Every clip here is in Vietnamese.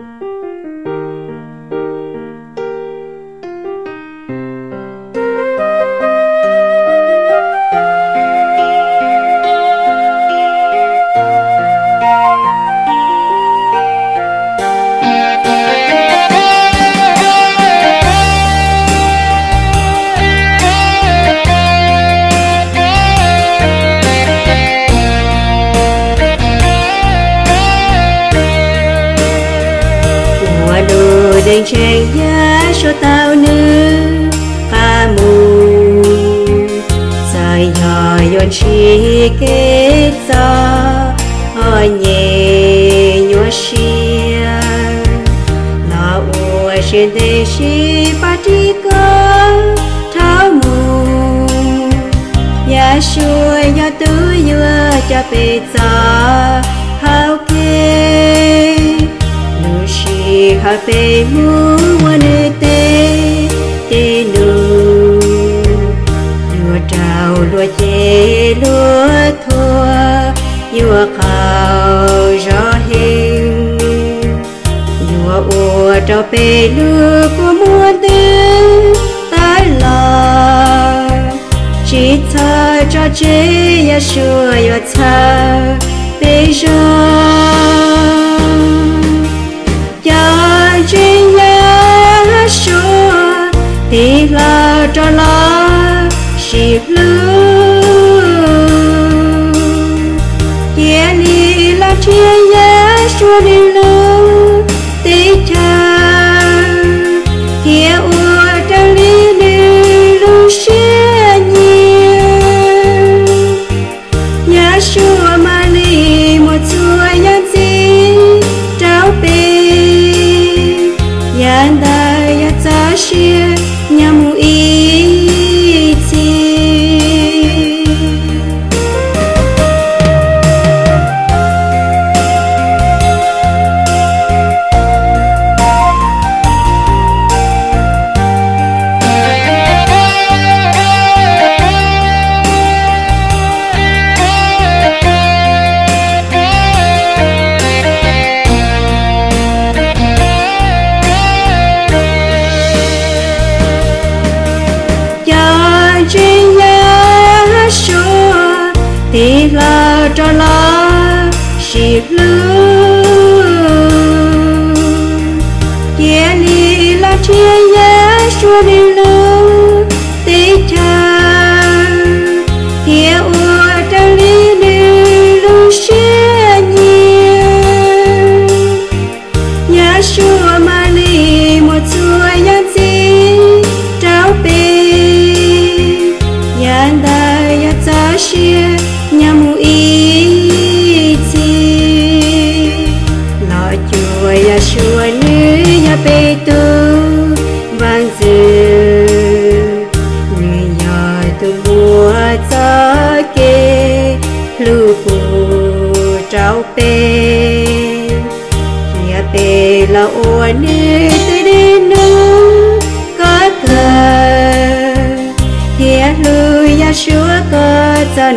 đèn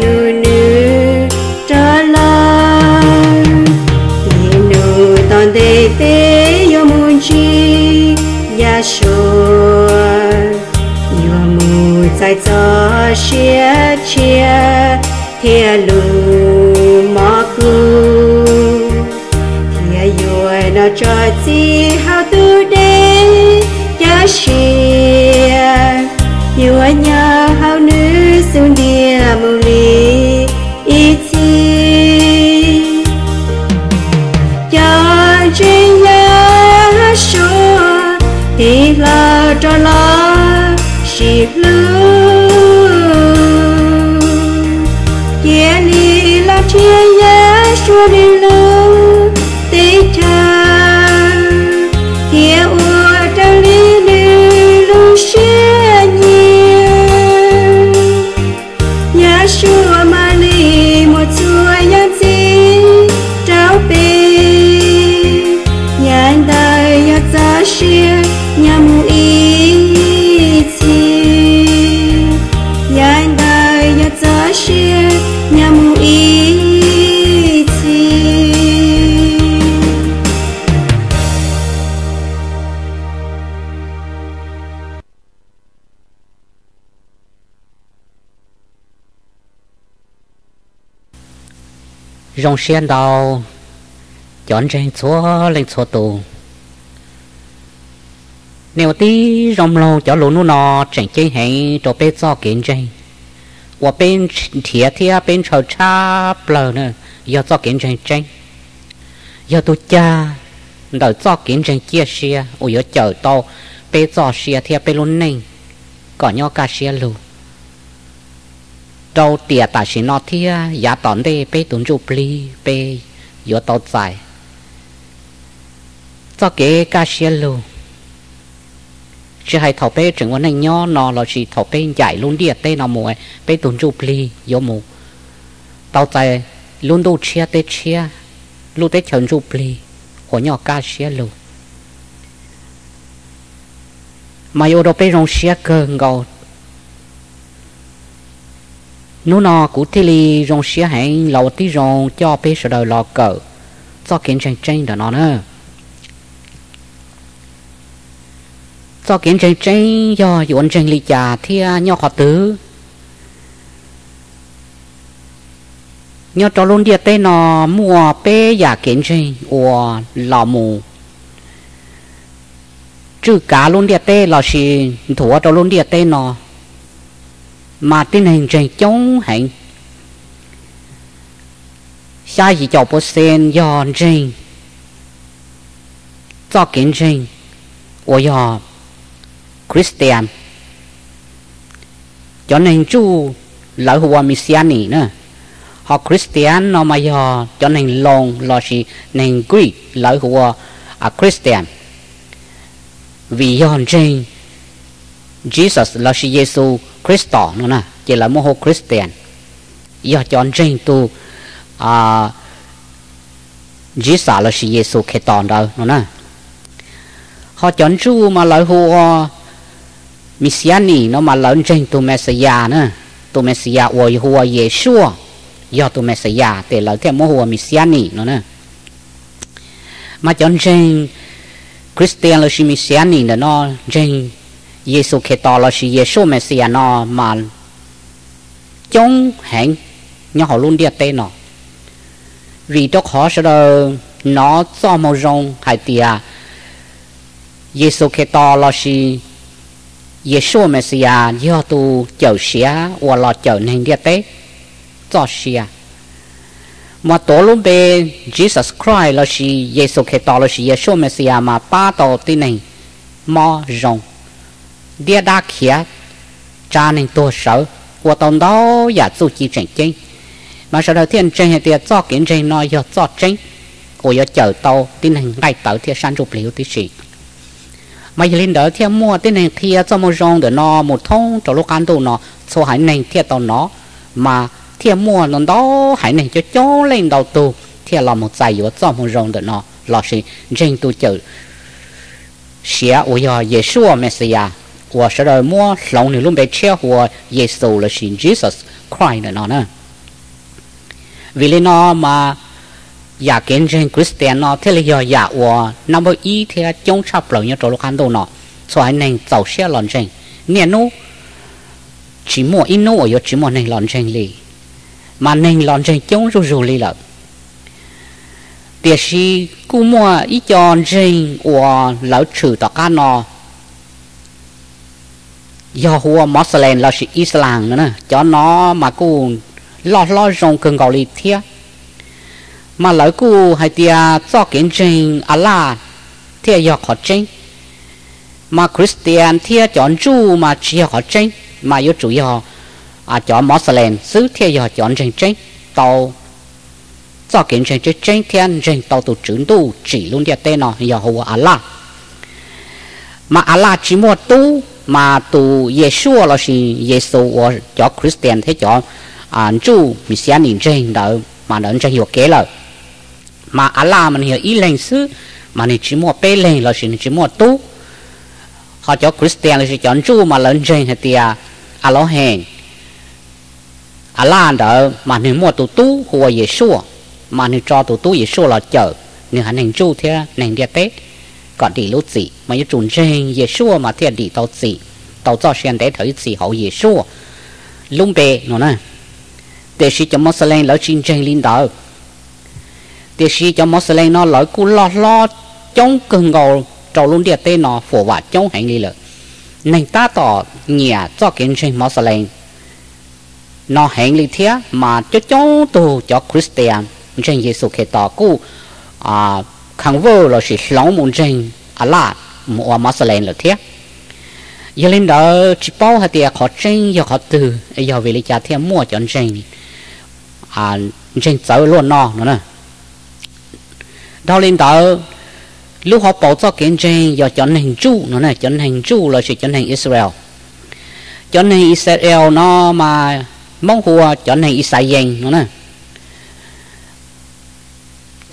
có trong xiên đầu chọn trên chúa lên chúa tù. Nếu tí rong lâu cho lũ nó chẳng chơi hay cho bé cho kiến trên và bên thiệt thiệt bên trâu cha, bờ nữa giờ cho kiến trên trên giờ tôi cha đợi cho kiến trên chia xia ôi giờ chờ to bé cho xia thiệt bé luôn nên có nhau cả xia luôn đâu tiệt ta chỉ nó thiệt giá tòn đây bê tuấn chụp li bê giờ tàu dài. Cho cái ca xe luôn chỉ hay thầu bê chừng vấn anh nhỏ nó là chỉ thầu bê giải luôn đi tê nó mùa bê tuấn chụp ly yếu mù. Tàu dài luôn đâu chia tê chia luôn tê chừng chụp ly của nhỏ ca xe luôn mà yếu đâu bê rong chia cơ ngầu nó nó cụ thế li rong xía hẹn lâu tí rong cho bé sợ đời lò cờ. Cho kiến tranh tranh đó nó nữa cho kiến tranh tranh do yuan tranh li trà thì nhau họ tứ. Nhau cho luôn địa tây nó mua bé giả kiến tranh của lò mù. Chứ cả luôn địa tây là gì thủ cho luôn địa tây nó mà tin hình trên chống hạnh. Xa gì cho bố sen do trên cho kiến rình của do Christian. Cho nên chú lỡ hùa Messiani nữa họ Christian nó mà do, cho nên long là gì nên Greek lỡ hùa à Christian. Vì do trên Jesus là gì Giêsu Christo nữa nè chỉ là một hộ Christian do cho trên tu à Jesus là gì Giêsu Kitô đâu nữa nè họ chọn chú mà lỡ hùa misiani nó mà lớn trên tu messiah nữa tu messiah ôi hùa Yeshua do tu messiah để lớn thêm mô hùa misiani nó nữa mà chọn trên Christian là si misiani đó nó trên Giêsu Kitô là sự Giêsu messiah nó mà chống hẹn nhau họ luôn đi tên nó. Vì đó khó sẽ nó cho một rong hay tiệt à. Giêsu Kitô là sự Giêsu Messiah do tu chầu xia hoặc là chầu nên địa tế cho xia à. mà tổ luôn bê Jesus Christ là sự Giêsu Kitô là sự Giêsu Messiah mà ba tổ tin này mà rong địa đa khía, cha nên tổ sở của tổng đó giả tu chỉ tranh chính mà sau đó thiên tranh thì cho kiến tranh nói do cho tranh của do chờ tàu tin hành ngay tới thiên san chụp liệu tí sĩ. Mà giờ lên đó thì mua tin hình kia cho một rong để nó một thông cho lúc ăn đồ nó số hải nền theo tàu nó mà theo mua nó đó, hải nền cho cho lên đầu tù, thì là một giải yếu cho một rong để nó là gì trên tu chữ xia của giờ Giêsu หัวเสด็จมัวหลงหนึ่งลุ่มไปเชี่ยวหัวเยซูและชินจีสัสคริสต์นั่นนะวิเลนอมาอยากเก่งจริงคริสเตียนนอที่เรียอยากว่านับอีเทียจงชอบเหล่านี้ตัวลูกค้าตัวนอสวยหนึ่งเจ้าเชี่ยหลอนจริงเนี่ยนู้ chỉ mua ít nô ở chỗ chỉ mua nền lon trên lì mà nền lon trên chống rù rù lì lợn tiếc si cú mua ít cho trên của lão trừ tọt cá nò do hua Muslim là sự Islam nữa nè. Cho nó mà cô lo lo rong cần gạo li thiệt mà lỡ cô hay tia cho kiến trình Allah, thia do khó trình mà Christian thia chọn chú mà chia khó trình mà yếu chủ yếu à chọn Muslim xứ thia do chọn trình trình tàu, cho kiến trình trình trình thiên trình tàu tụ trưởng tu chỉ luôn địa tên nó do hua Allah. Mà Allah chỉ mua tu mà tu Yeshua là gì và cho Christian thế cho à, anh chú mình sẽ nhìn trên đó mà nó cho hiểu kế là mà Allah mình hiểu ý lệnh sư mà ni chỉ mua bê lệnh là chỉ chỉ mua tu. Họ cho Christian là chỉ chọn chú mà lớn trên thì à, tia Allah hẹn Allah đó mà ni mua tu tu hùa Giêsu mà ni cho tu tu Giêsu là chờ ni hành chú thế, nên địa tết còn đi lúc gì mà như trùng dễ xua mà thiệt đi tao gì tao cho xem để thấy gì hậu xua lung bề nó nè để sĩ cho Muslim lỡ trên trên linh đạo. Để si cho mốt lên nó lỡ cú lo lo chống cơn ngầu trâu luôn địa tê nó, phổ vả chống hành đi lợ nên ta tỏ nhà cho kiến trình mốt lên nó hành lý thế mà cho chống tu cho Christian trên Giêsu khi tỏ cú à khang vô là chỉ sống muốn trên à, à là mua mốt lên là thế giờ lên đó, chỉ bao hạt tiền khó trên giờ khó từ giờ về lấy trả thêm mua cho trên à luôn nó nữa nè. Đó lên đó, lúc họ bảo cho kiến trên giờ chọn hình trụ nữa nè chọn hình trụ là chỉ chọn hình Israel. Chọn hình Israel nó mà mong hùa chọn hình Israel nữa nè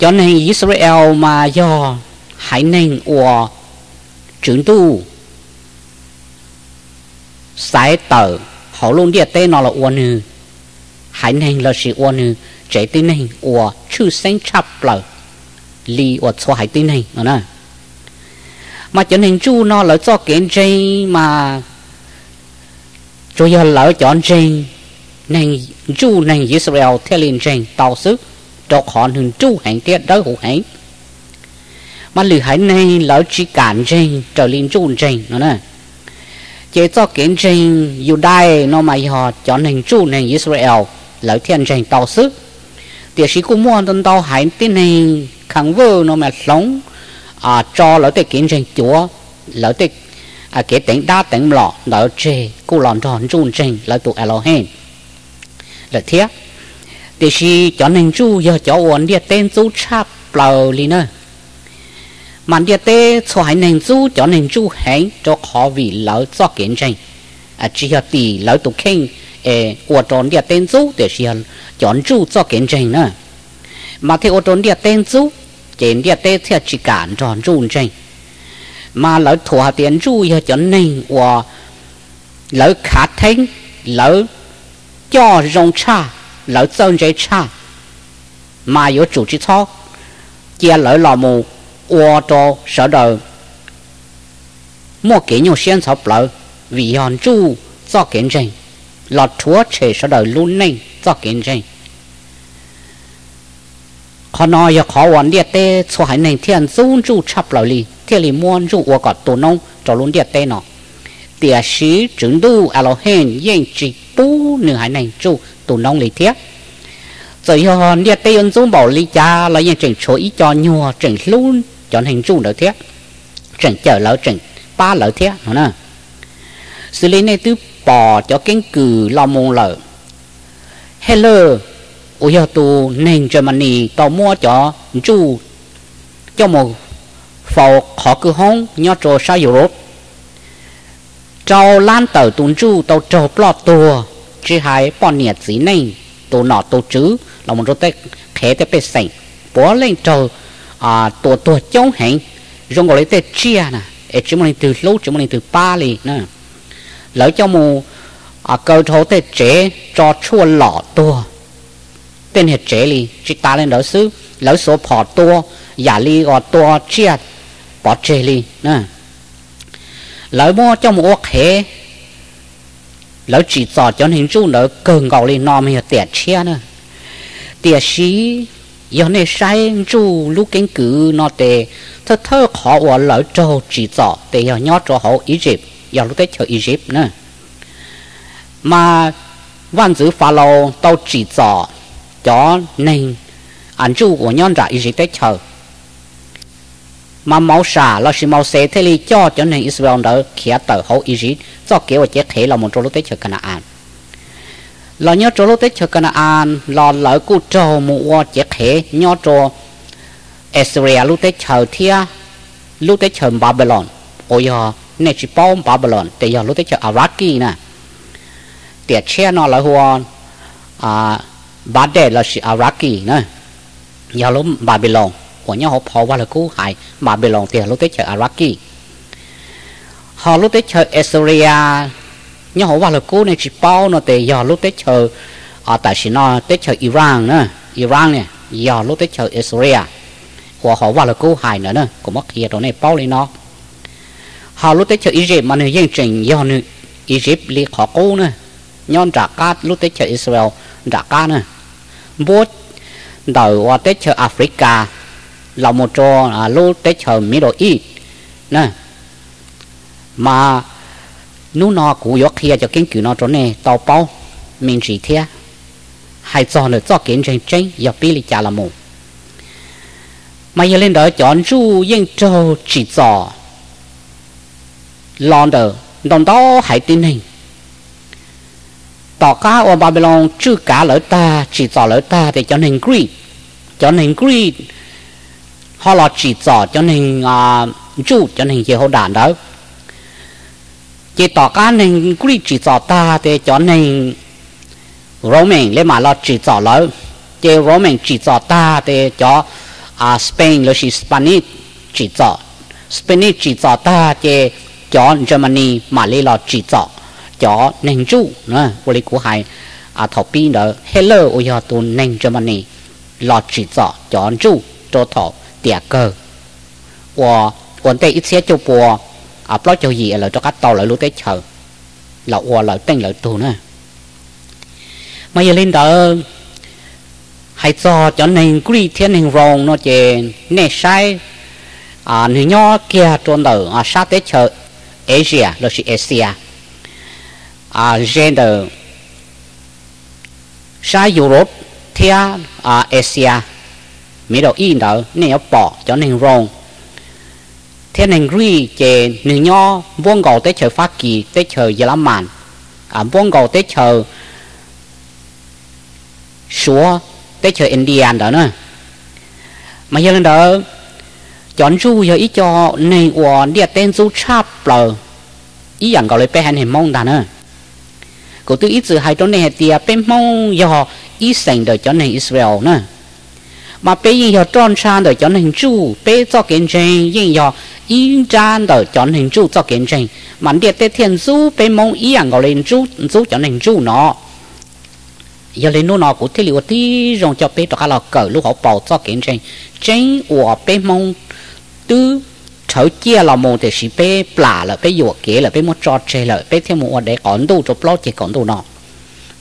cho nên Israel mà do hãy nên của trưởng tu, sai tờ, họ luôn địa tên nó là uốn nữ hãy nên là sự uốn nữ trái tên nên của chư sinh chắp lời li của cho hãy tên nên nó nè mà cho nên chú nó là cho kiến trên mà cho giờ lỡ chọn trên nên chú nên Israel theo liền trên tàu sức cho họ hừng chú hành tiết đó hữu hành mà lử hải này lỡ chỉ cản trên, trở lên chú trên, nó nè. Chế cho kiến trên Judah nó mà họ cho nên chú nên Israel, lỡ thiên trên tàu sức thì sĩ cũng muốn tân tàu hải tin này, khẳng vơ nó mà sống à cho lỡ tới kiến trên chúa, lỡ tới à cái tính đa tính lọ, lỡ chê cô làm tròn trung trình lỡ tụ Elohim. Là thiết thì sĩ cho nên chú giờ cho ổn địa tên chú chắp lờ li nữa mà địa tên cho hai nên chú, cho nên chú hẹn cho khó vì lỡ cho kiến trình à chỉ là tỷ lỡ tụ khen ê ổn tròn địa tên chú, thì sĩ chọn chú cho kiến trình nữa. Mà theo ổn tròn địa tên chú kiến địa tế thì chỉ cản tròn chú trên mà lỡ thua tiền chú, giờ cho nên và lỡ khá thánh, lỡ cho rong cha lỡ chân trái cha mà có chủ trí thọ kia lỡ lò mù ô cho sở đời mua kỹ nhau xuyên sập lỡ vì hòn ru do kiến trình lọt thua chế sở đời luôn nên do kiến trình họ nói giờ khó hoàn địa tê cho hải này thiên dung trụ chấp lỡ li thiên li muôn trụ ô gọt tổ nông cho luôn địa tê nó địa sĩ chứng đu Elohim yên chỉ bú nửa hải này trụ tù nông lý thiết. Rồi họ địa tây ơn dung bảo lý cha là yên chỉnh số ý cho nhua chỉnh luôn cho hình trụ nữa thiết. Chỉnh chờ lỡ chỉnh ba lỡ thiết nữa nè xử lý này tứ bỏ cho kiến cử lo môn lỡ. Hello ôi giờ tu nên Germany tao mua cho chú cho một phò khó cứ hông nhớ trò sao Europe. Trâu lan tàu tuần chú tàu trâu plot tua chỉ hai bọn nhiệt gì này? Tổ nọ, tổ chứ là một tết khé tết bê sảnh. Bỏ lên cho à tổ tổ chống hẹn. Dùng gọi tết chia nè. Ở chỉ một từ lâu chỉ một từ ba lì nè. Lỡ cho một à cơ thấu tết chế cho chua lọ tổ tên hệ chế lì chỉ ta lên đó xứ. Lỡ số phò tua, giả lì gọi tua chia, bỏ chế lì nè. Lỡ mua cho một ốc lỡ chỉ cho cho hình chú nợ cơ ngọc lên nòm mình tiệt chia nữa. Tiệt sĩ giờ này sai chú lúc kinh cử nó tệ thơ thơ khó của lỡ trâu chỉ cho để giờ nhớ cho họ Egypt giờ lúc cái chờ Egypt nữa. Mà văn chữ phá lô tao chỉ cho cho nên anh chú của nhân ra ý tế chờ mà máu xả là sự máu xế thế li cho cho nên Israel đỡ khía tờ hậu ý kế và chết thế là một chỗ lúc tết chờ Canaan. Là nhớ chỗ lúc tết chờ Canaan, là lỡ cụ trâu mua chết thế, nhớ chỗ Israel lúc tết chờ thia lúc tết chờ Babylon. Ôi giờ nên chỉ bao Babylon để giờ lúc tết chờ Iraqi nè. Tiệt che nó là hoa à bà đệ là sự Iraqi nè. Giờ lúc Babylon của nhau họ và là cú hại lòng tiền lúc tới chợ Iraqi họ lúc tới chợ Assyria nhau hộp và là cú này chỉ bao nó thì giờ lúc tới chợ ở tại xin nó tới chợ Iran nữa, Iran này giờ lúc tới chợ Assyria của họ và là cú hại nữa nữa cũng mất kia đồ này bao lên nó. Họ lúc tới chợ Egypt mà người dân trình giờ nữa Egypt li họ cú nữa, nhon trả cát lúc tới chợ Israel trả cát nữa, bố đầu qua tết chợ Africa là một trò à, lô tết chờ đồ y. Nè mà nu nó cú yếu kia cho kiến cứu nó chỗ này tàu bao mình chỉ thế hay cho nó cho kiến tranh tranh giờ bị lý trả là mù. Mà giờ lên đó chọn chú yên châu chỉ cho lon đờ đồng đó hãy tin hình. Tỏ cá ở Babylon chưa cả lỡ ta chỉ cho lỡ ta để cho nên greed cho nên greed họ là chỉ cho cho nên à chủ cho nên gì họ đàn đó. Chỉ tỏ cá nên greed chỉ cho ta để cho nên Roman lấy mà là chỉ cho lỡ. Chỉ Roman chỉ cho ta để cho à Spain là Spanish chỉ cho Spanish chỉ cho ta để cho Germany mà lấy là chỉ cho cho nên chủ nữa vô lý của hai à thọ pin đó. Hello, ôi à, giờ tu nên Germany là chỉ cho cho chủ cho thọ tiệt cơ. Và vấn đề ít xe cho bùa à bao cho gì là cho cá to lại lúc tới chờ. Là và là tên là tù nữa. Mà giờ lên đó hay cho cho nên quy thiên hình rồng nó chè nè sai à nữ nhỏ kia trốn đầu à sát tế chợ Asia, là sự Asia. À gender sai Europe theo à Asia. Middle East đó nên bỏ cho nên rong. Thế nên ri chè người nho, vuông cầu tới chờ phát Kỳ tới chờ giờ Gia Màn à vuông cầu tới chờ số tới chờ Indian đó nữa. Mà giờ lên đó, chọn chú giờ ý cho nên của địa tên chú chắp lờ. Ý rằng gọi là bé hành mong đàn nữa. Cô tư ít từ hai trong này thì bé mong giờ ý sành đời cho nên Israel nữa mà bé yên giờ tròn sang đời cho nên chú bé cho kiến trình yên giờ yên trang đời cho nên chú cho kiến trình mà địa tên thiên chú bé mong ý à rằng gọi lên chú chú cho nên chú nó. Giờ lên nó nó cũng thấy liệu thì rồi cho bé đó là cỡ lúc họ bảo cho kiến trình chính của bé mong tư thấu chia là một thì chỉ bé plà là bé dụ kế là bé một trò chơi là bé thêm một để còn đủ cho plot, chỉ còn đủ nó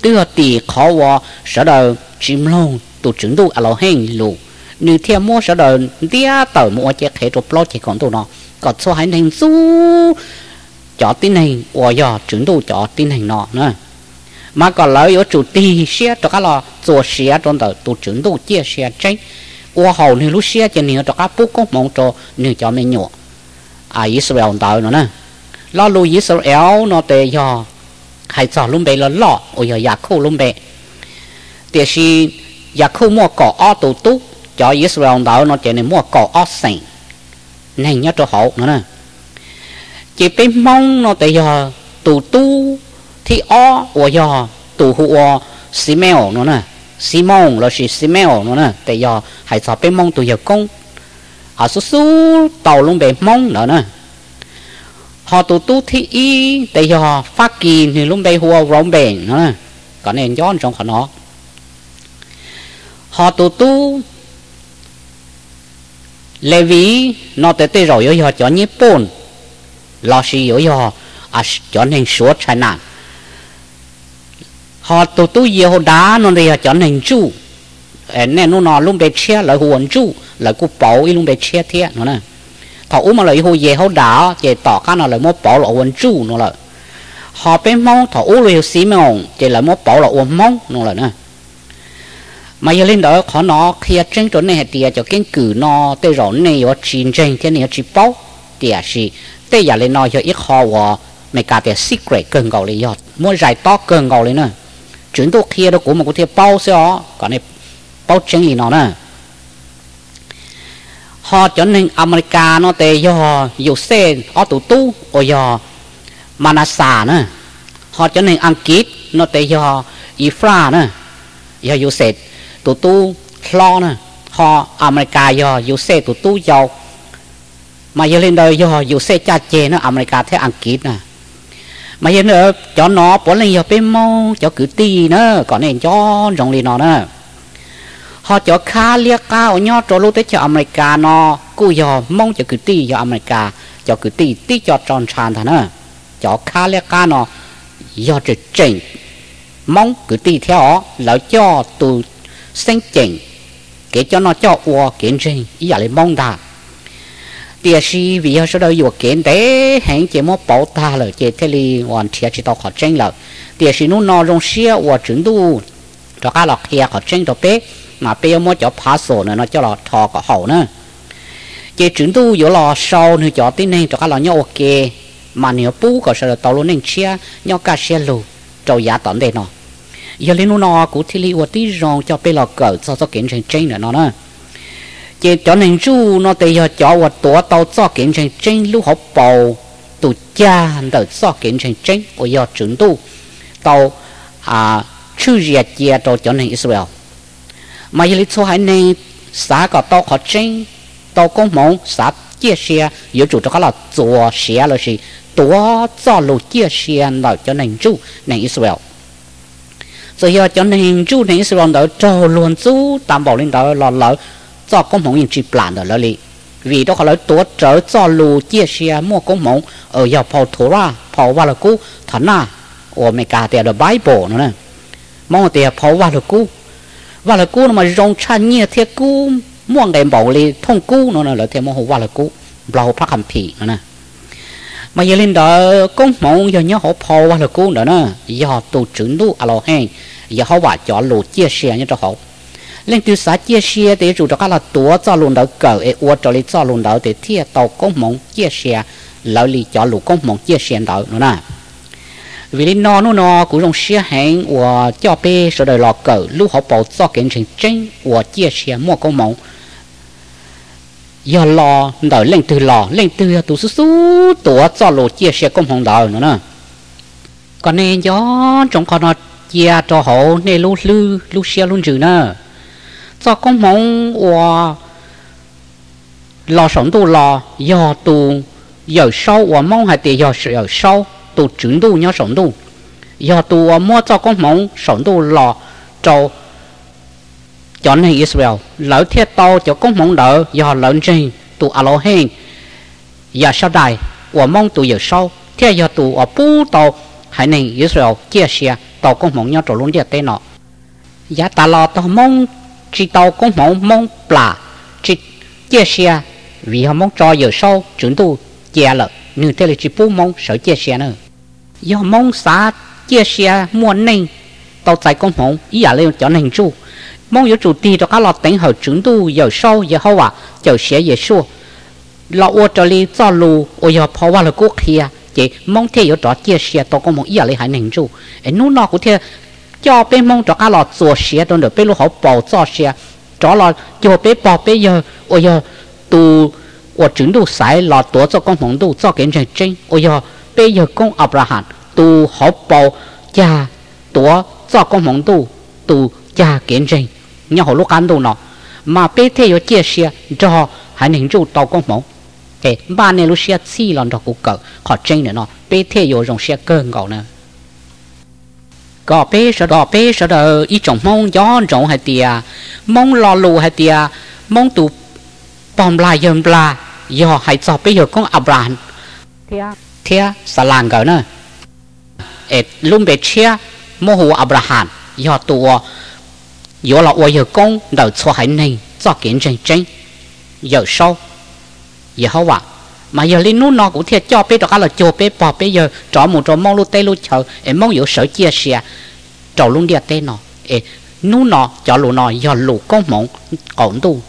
tư hợp tỷ khó wa sợ đời chim long tu à, chứng tu alo hen lu nếu theo mua sợ đời, tia tờ mua chiếc hệ trộp lo chỉ còn tu nó. Còn số hành nên su cho tin hình ủa giờ chứng tu cho tin hình nó nữa mà còn lỡ ở chủ ti xe cho các lo chùa xe trong tờ tu chứng tu chia xe tránh ủa hầu nếu lúc xe chỉ nhiều cho các bố công mong cho nếu cho mình nhổ à Israel tờ nữa nè. Lo lu Israel nó tệ giờ hay cho luôn bề lo lo ủa giờ giặc khô luôn bề tiếc giờ khu mua cỏ o tụ tú cho Israel đạo nó chạy nên mua cỏ o sành. Này, nhớ cho hậu nữa nè. Chỉ biết mong nó tới giờ tụ tú thì o của giờ tụ hụ o, xí nữa nè. Xí là gì xí nữa nè. Tới giờ, hãy sợ biết mong tụ giờ công. À số số tàu luôn bị mong nữa nè. Họ tụ tú thì y, tới giờ, phát kỳ thì luôn bị hùa rộng bền nữa nè. Còn nên gió trong họ nó? Họ tụ tu. Lê ví nó tới tới rồi giờ cho nhé bồn. Lo xì giờ à cho nên số trái nạn. Họ tụ tu họ đá nó đây cho nên chú nên nó nó luôn bị chia lại huấn chú lại cú bảo luôn bị chia thiệt nó nè. Thọ mà lại hồ về họ đá về tỏ cái nó lại mua bảo lại huấn chú nó lại họ bên mong thọ u lại xí mong về lại mua bảo lại huấn mong nó lại nè. Mà giờ lên đó họ nó khi tranh chỗ này thì cho cái cử nó tới rồi này ở chiến tranh cái này chỉ bảo thì là gì tới giờ lên nó cho ít họ và mấy cái cái secret cần gọi là giờ muốn giải to cần gọi là nữa chuyển độ kia đó của một cái bao sao còn này bao chân gì nó nè họ cho nên America nó tệ do dù xe ở tụ tu ở do Manasa nè họ cho nên Anh Kít nó tệ do Ifra nè do dù xe tụ tu lo nè, họ America do dù xe tụ tu giàu. Mà giờ lên đời do dù xe cha chê nó America thế ăn kịp nè. Mà giờ nữa, cho nó bỏ lên giờ bên mau, cho cứ tì nữa còn nên cho rong lên nó nữa họ cho khá liếc cao ở cho lúc tới cho America nó, cú giờ mong cho cứ tì cho America, cho cứ tì tì cho tròn tràn thà nữa cho khá liếc cao nó, do trực chỉnh mong cứ tì theo lão cho tụ sinh chỉnh cái cho nó cho ua kiến trình ý là mong ta địa sĩ vì họ sau đó yêu kiến thế, hẹn chỉ một bảo ta là chỉ thế li hoàn thiệt chỉ tao khó tranh là địa sĩ nó nó trong xe và chứng tu cho cả lọc kia khó tranh đó bé mà bé mới cho phá sổ nữa nó cho là thọ có hậu nữa. Chỉ chứng tu yếu là sau nữa cho tin này cho cả lọ nhau ok mà nếu bú có sợ tao luôn nên xia nhau cả xe lù trâu giá tận đây nó giờ lên nó cũng thì li và tí rong cho bây lọ cỡ cho cho kiến tranh tranh nữa nó nè, chỉ cho nên chú nó để giờ cho và tổ tàu cho kiến tranh tranh lúc học bầu. Tụ cha đợi cho kiến tranh tranh ở giờ chuẩn tu. Tàu à chú già già tàu cho nên Israel. Mà giờ lịch số hai này xã có tàu học tranh tàu công mong xã chia sẻ yếu chủ cho các là 做 sẻ là gì? Tổ cho lù chia sẻ là cho nên chú nên Israel rồi giờ cho nên chú nên sự đó cho luôn chú đảm bảo lên đó là lỡ cho công mong chỉ plan đó gì vì đó họ nói tổ trở cho lù chia sẻ mua công mong ở giờ phò thổ ra phò vào là cú thần na ở mấy cái tiền là Bible nữa nè mong tiền phò vào là cú vào là cú mà rong chan nhẹ thế cú muôn đèn bảo lì thông cú nữa là thêm mong vào là cú bao phát hành phì nữa nè mà giờ lên đó công mong giờ nhớ họ phò qua là cũng nữa nè giờ tổ trưởng đủ alo hen giờ họ bảo cho lộ chia sẻ như cho họ lên từ xã chia sẻ để chủ đó là tổ cho luôn đầu cờ ấy qua cho lấy cho luôn đầu để thiệt tàu công mong chia sẻ lợi lý cho lộ công mong chia sẻ đó nữa nè. Vì lý nó nó nó cũng trong xe hàng và cho bé số đời lọ cờ lúc họ bảo cho kiến trình chính và chia sẻ mua công mong giờ lò đợi lên từ lò lên từ tụ số số tụ cho lò chia sẻ công phòng đầu nữa nè. Còn nên gió trong con nó chia cho hộ nên lú lư, lú xe luôn chữ nữa cho công mong và lò sống tụ lò giờ tụ giờ sau và mong hay tiền giờ giờ sau tụ trưởng tụ nhớ sống tụ giờ tụ mua cho công mong sống tụ lò cho cho nên Israel, lỡ thiết to cho công mong đỡ do lớn trình tụ alo và giờ sau đây, của mong tụ giờ sau thế giờ tụ ở bù tàu hãy nên Israel chia sẻ tàu công mong nhau trổ luôn địa tên nọ. Giá ta lo tàu mong chỉ tàu công mong mong là chỉ chia sẻ, vì họ mong cho giờ sau chúng tôi chia lợ nhưng thế là chỉ bố mong sợ chia sẻ nữa. Do mong xa chia sẻ muôn nên tàu tài công mong ý là lên cho nên chú mong yếu chủ tì cho các lọ tính hậu chứng tu yếu sâu yếu hậu à yếu xế yếu xua lọ ô trở lý cho lù ô yếu phó hoa là quốc kia chỉ mong thế yếu trọ chia xế tổ công mong yếu lý hải nền chú ế nụ nọ cũng thế cho bên mong cho các lọ cho xế tôn được bên lũ hậu bảo cho xế cho lọ cho bên bảo bên yếu ô yếu tu ô chứng tu sái lọ tổ cho công mong tu cho kiến trình trình ô yếu bây giờ công ấp ra hạn, tu hậu bảo cha tổ cho công mong tu tu cha kiến trình nhau họ lúc ăn đồ nó mà bé thế yo chia sẻ cho hãy nên chú tàu con mẫu cái ba này lúc sẻ xì lần cho cũng cỡ họ tranh nữa nó bé thế yo dùng sẻ cơn gạo nữa có bé sợ đó bé sợ đó ý chồng mong gió rộng hay tiề mong lo lù hay tiề mong tụ bom la yếm la yo hay cho bé yo con Abraham thea thea sa lang gạo nữa เอ็ดลุ่มเบเชียโมโหอับราฮัมยอตัว do là ôi giờ con đầu cho hay này cho kiến chân chân giờ sau giờ hậu quả mà giờ linh nút nó cũng thiệt cho bé đó là cho bé bỏ bé giờ cho một cho mong lúc tây lúc chờ em mong有手chia sẻ cho luôn đi tây nó ê nút nó cho lũ nó giờ lũ con mong ổn tu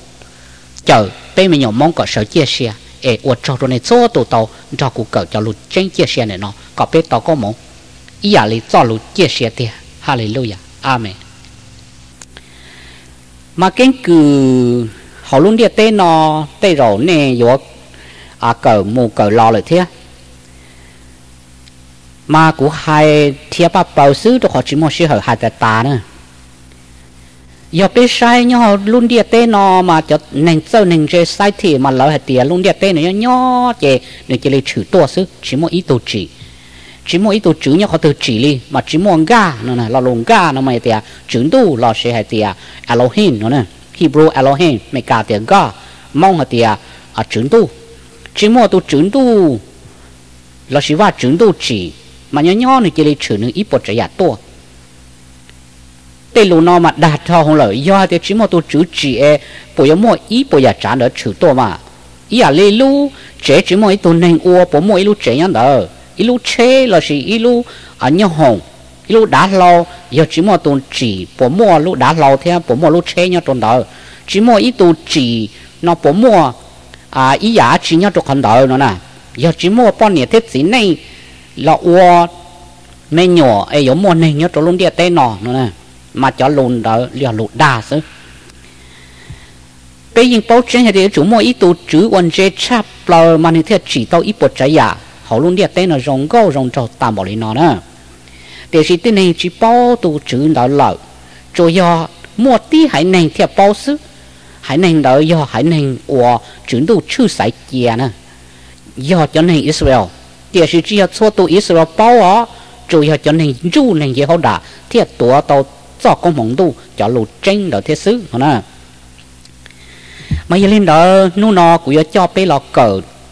chờ bé mình nhiều mong có手chia sẻ ê 我找着那做都到照顾狗叫路真界限的呢，搞别到个梦，一夜里造路界限的，哈利路亚，阿门。 mà cái cứ họ luôn đi tên nó tên rồi nè yo à cờ mù, cờ lo lại thế. Mà cũng hai thiệp bà bảo sư cho họ chỉ một sự hở hai ta ta nữa. Giờ biết sai nhau họ luôn đi tên nó mà cho nên sau nên chơi sai thì mà lỡ hết tiền luôn đi tên nó nhỏ chè nên chỉ lấy chữ tua sư chỉ một ít tổ chỉ chỉ muốn ít tổ chữ nhau họ từ chỉ đi mà chỉ muốn ga nó nè là lồng ga nó mày tiệt chữ tu là sẽ hay tiệt Elohim nó nè, Hebrew Elohim, mày cả tiệt ga mong hay tiệt à chữ tu. Chỉ một tu chữ tu là chỉ ว่า chữ tu chỉ, mà nhỏ nhỏ này chỉ lấy chữ nữa ít bột trái to tê lù nó mà đạt thọ không lợi do thì chỉ một tu chữ chỉ e bộ yếu mua ý bộ yếu trả đỡ chữ to mà. Ý à lê lu chế chỉ một ý tu nên ua bộ mua ý lu chế nhá đỡ ilu che là chỉ ilu lu à nhau hồng ilu lu đá lâu giờ chỉ mua tuần chỉ bỏ mua lu đá lo thế, bỏ mua lu che nhau tuần đỡ. Chỉ mua ít tuần chỉ nó bỏ mua à ý giả chỉ nhau tuần con đỡ nữa nè. Giờ chỉ mua bao nhiêu thế gì này, là ua, mẹ nhỏ ấy giống mua này nhau tuần luôn địa tên nọ nữa nè. Mà cho lùn đó liều lụt đa sứ bây giờ bao chân thì chủ mua ít tuần chữ quan chế chắp lờ mà nên thiệt chỉ tao ít bột trái à họ luôn đi tên là rong gấu rong trâu tạm bỏ lên nó nữa để chỉ tên này chỉ bao tu chữ đó lợ cho do mua tí hải này thiệt bao sức hải này đó do hải này của chữ tu chữ sai kia nè do cho nên Israel để chỉ chỉ cho tu Israel bao ó rồi do cho nên du nên gì họ đã thiệt tổ tàu cho công bằng tu cho lụt tranh đó thế xứ hả mà giờ lên đó nu nó cũng cho bé lọ cờ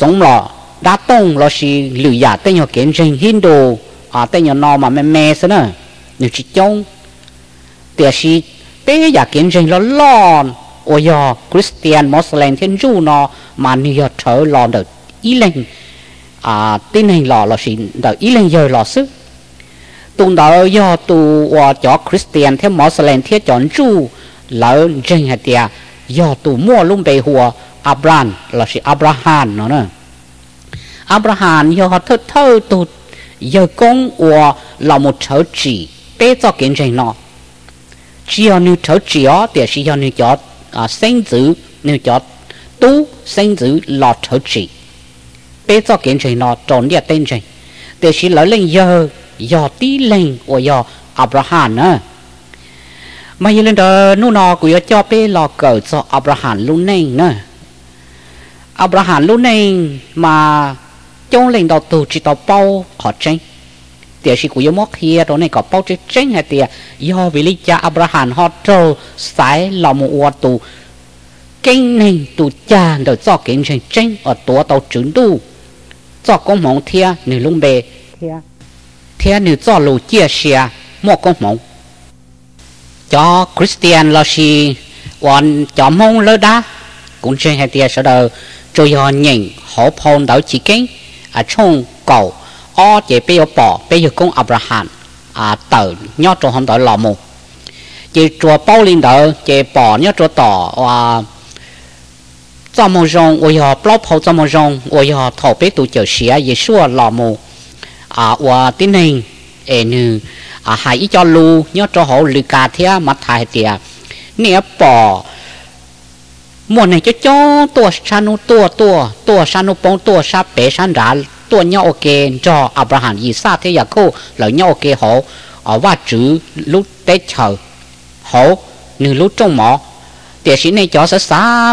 giống lọ đá tông là xì lựa giả tên nhỏ kiến trình Hindu à tên nhỏ nọ mà mẹ mẹ xí nữa nếu chỉ trông tiệt xì bê giả kiến trình là lon ôi yo Christian Muslim thiên du nó mà nhiều thở lon được ý lên à tên hình lọ là xì được ý lên giờ lọ sức tu đạo do tu và cho Christian theo Muslim thiên chọn chu lỡ trên hạt tiệt do tu mua luôn bề hùa. Abraham, là sĩ Abraham nữa nè. Abraham do họ thơ thơ tụt giờ công của là một trở chỉ bé cho kiến trình nó chỉ có như trở chỉ đó thì chỉ có như cho à sinh tử như cho tu sinh tử là trở chỉ bé cho kiến trình nó tròn địa tên trình thì chỉ lấy lên giờ giờ tí lên của giờ Abraham nữa mà giờ lên đó nô nó cũng cho bé lo cờ cho Abraham luôn nên nữa Abraham luôn nên mà trong lên đầu từ chỉ tàu bao họ tranh thì chỉ cũng mất kia đó này có bao chế tranh hay thì do vì lý cha Abraham họ trâu sai là một ô tù. Kinh này tù cha được cho kinh tranh tranh ở tổ tàu trưởng tu cho con mong thia nửa lung bề thia. Nếu cho lù chia sẻ một con mong cho Christian là gì còn cho mong lơ đá cũng trên hai tia sau đó cho họ nhìn họ phong đảo chỉ kinh à trong cầu, o chỉ bây giờ bỏ, bây giờ con Abraham à tự nhớ cho hôm đó lò mù chỉ chùa bao linh đó, chỉ bỏ nhớ chùa tỏ à trong một rong ôi họ blog hậu trong một rong ôi họ thầu biết tụ chờ xía gì xua lò mù à và tin hình, ê nữ à hãy cho lu nhớ cho họ lư cả thế mà thay tiệt nếu bỏ mùa này cho cho tua sanu tua tua tua sanu bóng tua sa bể san ra tua nhau ok cho Abraham gì sa thế giờ nhau ok họ ở và chữ lúc tết chờ họ nửa lúc trong mỏ tiền sĩ này cho sẽ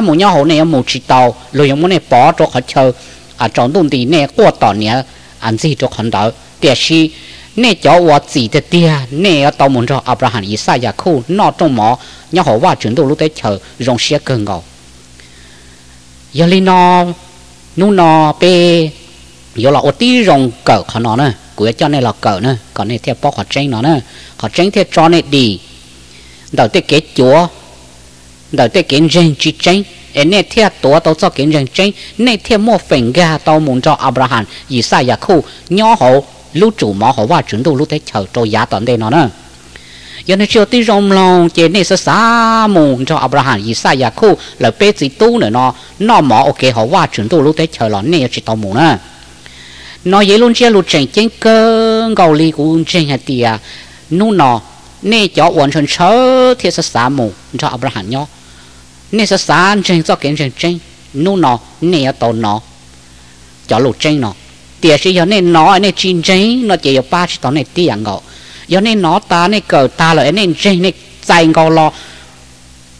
một nhau họ này một chỉ tàu rồi một này bỏ cho họ chờ à trong tuần thì này qua tàu này anh gì cho hắn đỡ tiền sĩ nè cháu và chị thì tia nè ở tàu muốn cho Abraham Isaac khu nọ trong mỏ nhau họ và chuyển đồ lúc tết chờ rong xe cơn ngầu giờ lên nó nu nó pe, giờ là ở tí rong cỡ họ nó nè. Của cho này là cỡ nè. Còn này theo bao họ tránh nó nè. Họ tránh theo cho này đi đầu tới cái chúa. Đầu tới cái rừng chỉ tranh em nè theo tổ tao cho cái rừng tranh nè theo một phần ga tao muốn cho Abraham. Chủ chuyển đồ chờ cho tận đây nữa giờ này chưa tí rong lòng chế này sẽ xa mùng cho Abraham Isaiah khu là bé gì tu nữa nó. Nó mà ok họ qua chuyển tu lúc tới chờ nó này chỉ tao mùng nữa nó dễ luôn chia luôn trình trên cơ gầu li của trên hạt tiề nu nó nè cho hoàn thành sớ thì sẽ xa mùng cho Abraham nhau, nè sẽ xa trên cho kiến trên trên. Nu nó nè tao nó cho lục trên nó tiệt sĩ giờ nè nó nè chín giấy nó chỉ có ba chỉ tao này tiền ngọ giờ nên nó ta nên cờ ta là nên trên nên chạy ngao lo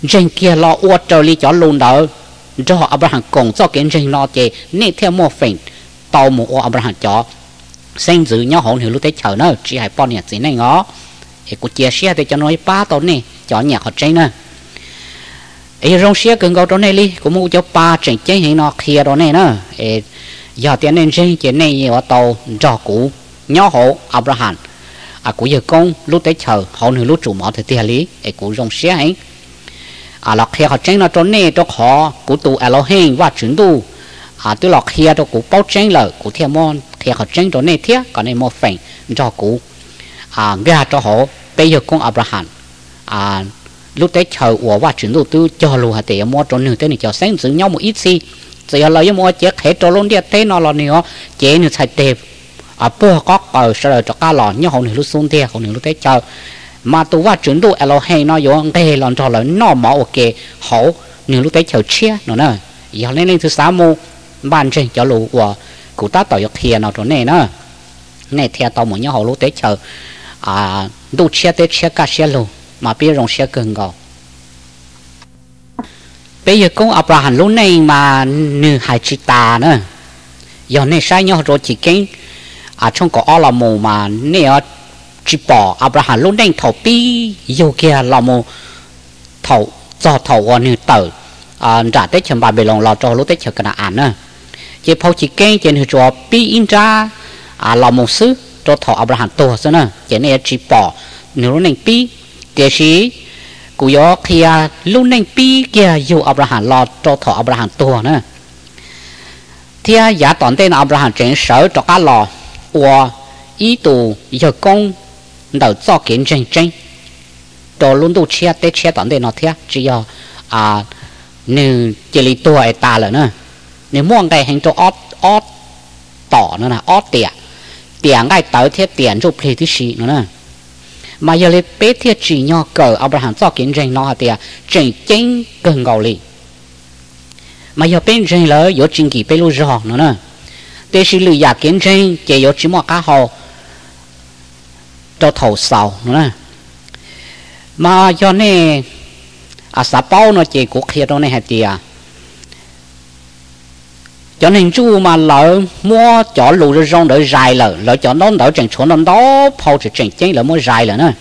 trên kia lo uất trở đi cho luôn đó cho Abraham cùng cho cái trên nó chê nên theo một phần tàu một Abraham cho. Sinh giữ nhau hồn hiểu lúc thế chờ nó chỉ hai bao nhà gì này ngó. Thì cũng chia sẻ để cho nói ba tàu này, cho nhà họ trên nữa ấy rong xe cần gấu đó này đi cũng muốn cho ba trận chế hiện nó kia đó này nữa ấy giờ tiền nên trên cái này, ở tàu cho cũ, nhỏ hộ Abraham à cũ giờ công lúc tới chờ họ nửa lúc chủ mỏ thì tiền lý ấy cũ rong xe ấy. À là kia họ tránh nó cho nè cho họ cũ tụ hẹn và chuyển tu à tôi là kia cho cũ bao tránh là của theo môn khi họ tránh cho này thiết còn này một phần cho cũ à ra cho họ bây giờ con Abraham. À lúc tới chờ của và chuyển đầu tư cho luôn hả tiền mua trốn nửa tới này cho sáng giữ nhau một ít gì giờ là lấy mua chết, hết cho luôn đi à, thế nó là nhiều chế nửa sạch đẹp à bữa có ở sau cho cá lò nhau hậu nửa lúc xuống thế, hậu nửa lúc thấy chờ mà tôi qua chuyển đồ alo hay nó vô cái lần cho là nó mở, ok, hậu những lúc thấy chờ chia nó nè giờ lên lên thứ sáu mu, ban trên cho lù của cụ ta tỏ được thiền nào chỗ này nữa này thiền tao muốn nhau hậu lúc thấy chờ à đủ chia thế chia cả chia luôn, mà biết rong chia cần gạo bây giờ cũng Abraham lúc này mà nữ hai chị ta nữa. Giờ này sai nhau rồi chỉ kinh à trong có là mù mà nè, chỉ bỏ Abraham luôn đang thầu pi yêu kia là mù thầu, cho thầu ờ, ở nơi tử. À trả tới chừng bà bề lòng lo cho lúc tới chừng cái nào nữa chỉ phao chỉ kén chỉ nữ cho pi in ra à là mù sư cho thầu Abraham tổ nữa chỉ này chỉ bỏ luôn đang pi thì chỉ cú yo kia luôn đang pi kia yêu Abraham lo cho thầu Abraham tổ nữa thia giả toàn tên Abraham trên sở cho cá lò và ý tù giờ công đầu cho kiến chân chân cho luôn tu chia tết chia tận tên nó thia chỉ yo à nếu chỉ lý tua ấy ta là nữa nếu muốn cái hành cho ót ót tỏ nữa là ót tiền tiền cái tới thiết tiền cho plei thứ gì nữa nè mà giờ lấy bé thiệt chỉ nhỏ cờ Abraham cho kiến rèn nó thì chân chính gần gạo li mà giờ bên rèn lỡ có chính kỳ bên lúa rò nữa nè tôi xử lý giả kiến trên chỉ có chỉ một cá hồ cho thầu sầu nữa mà cho nên à sa bao nó chỉ có kia đâu này hay tiệt à? cho nên chú mà lỡ mua cho lù rồi rong đỡ dài lỡ lỡ cho nó đỡ chẳng chỗ nó đó, phao chỉ chẳng chén lỡ mua dài lỡ nữa.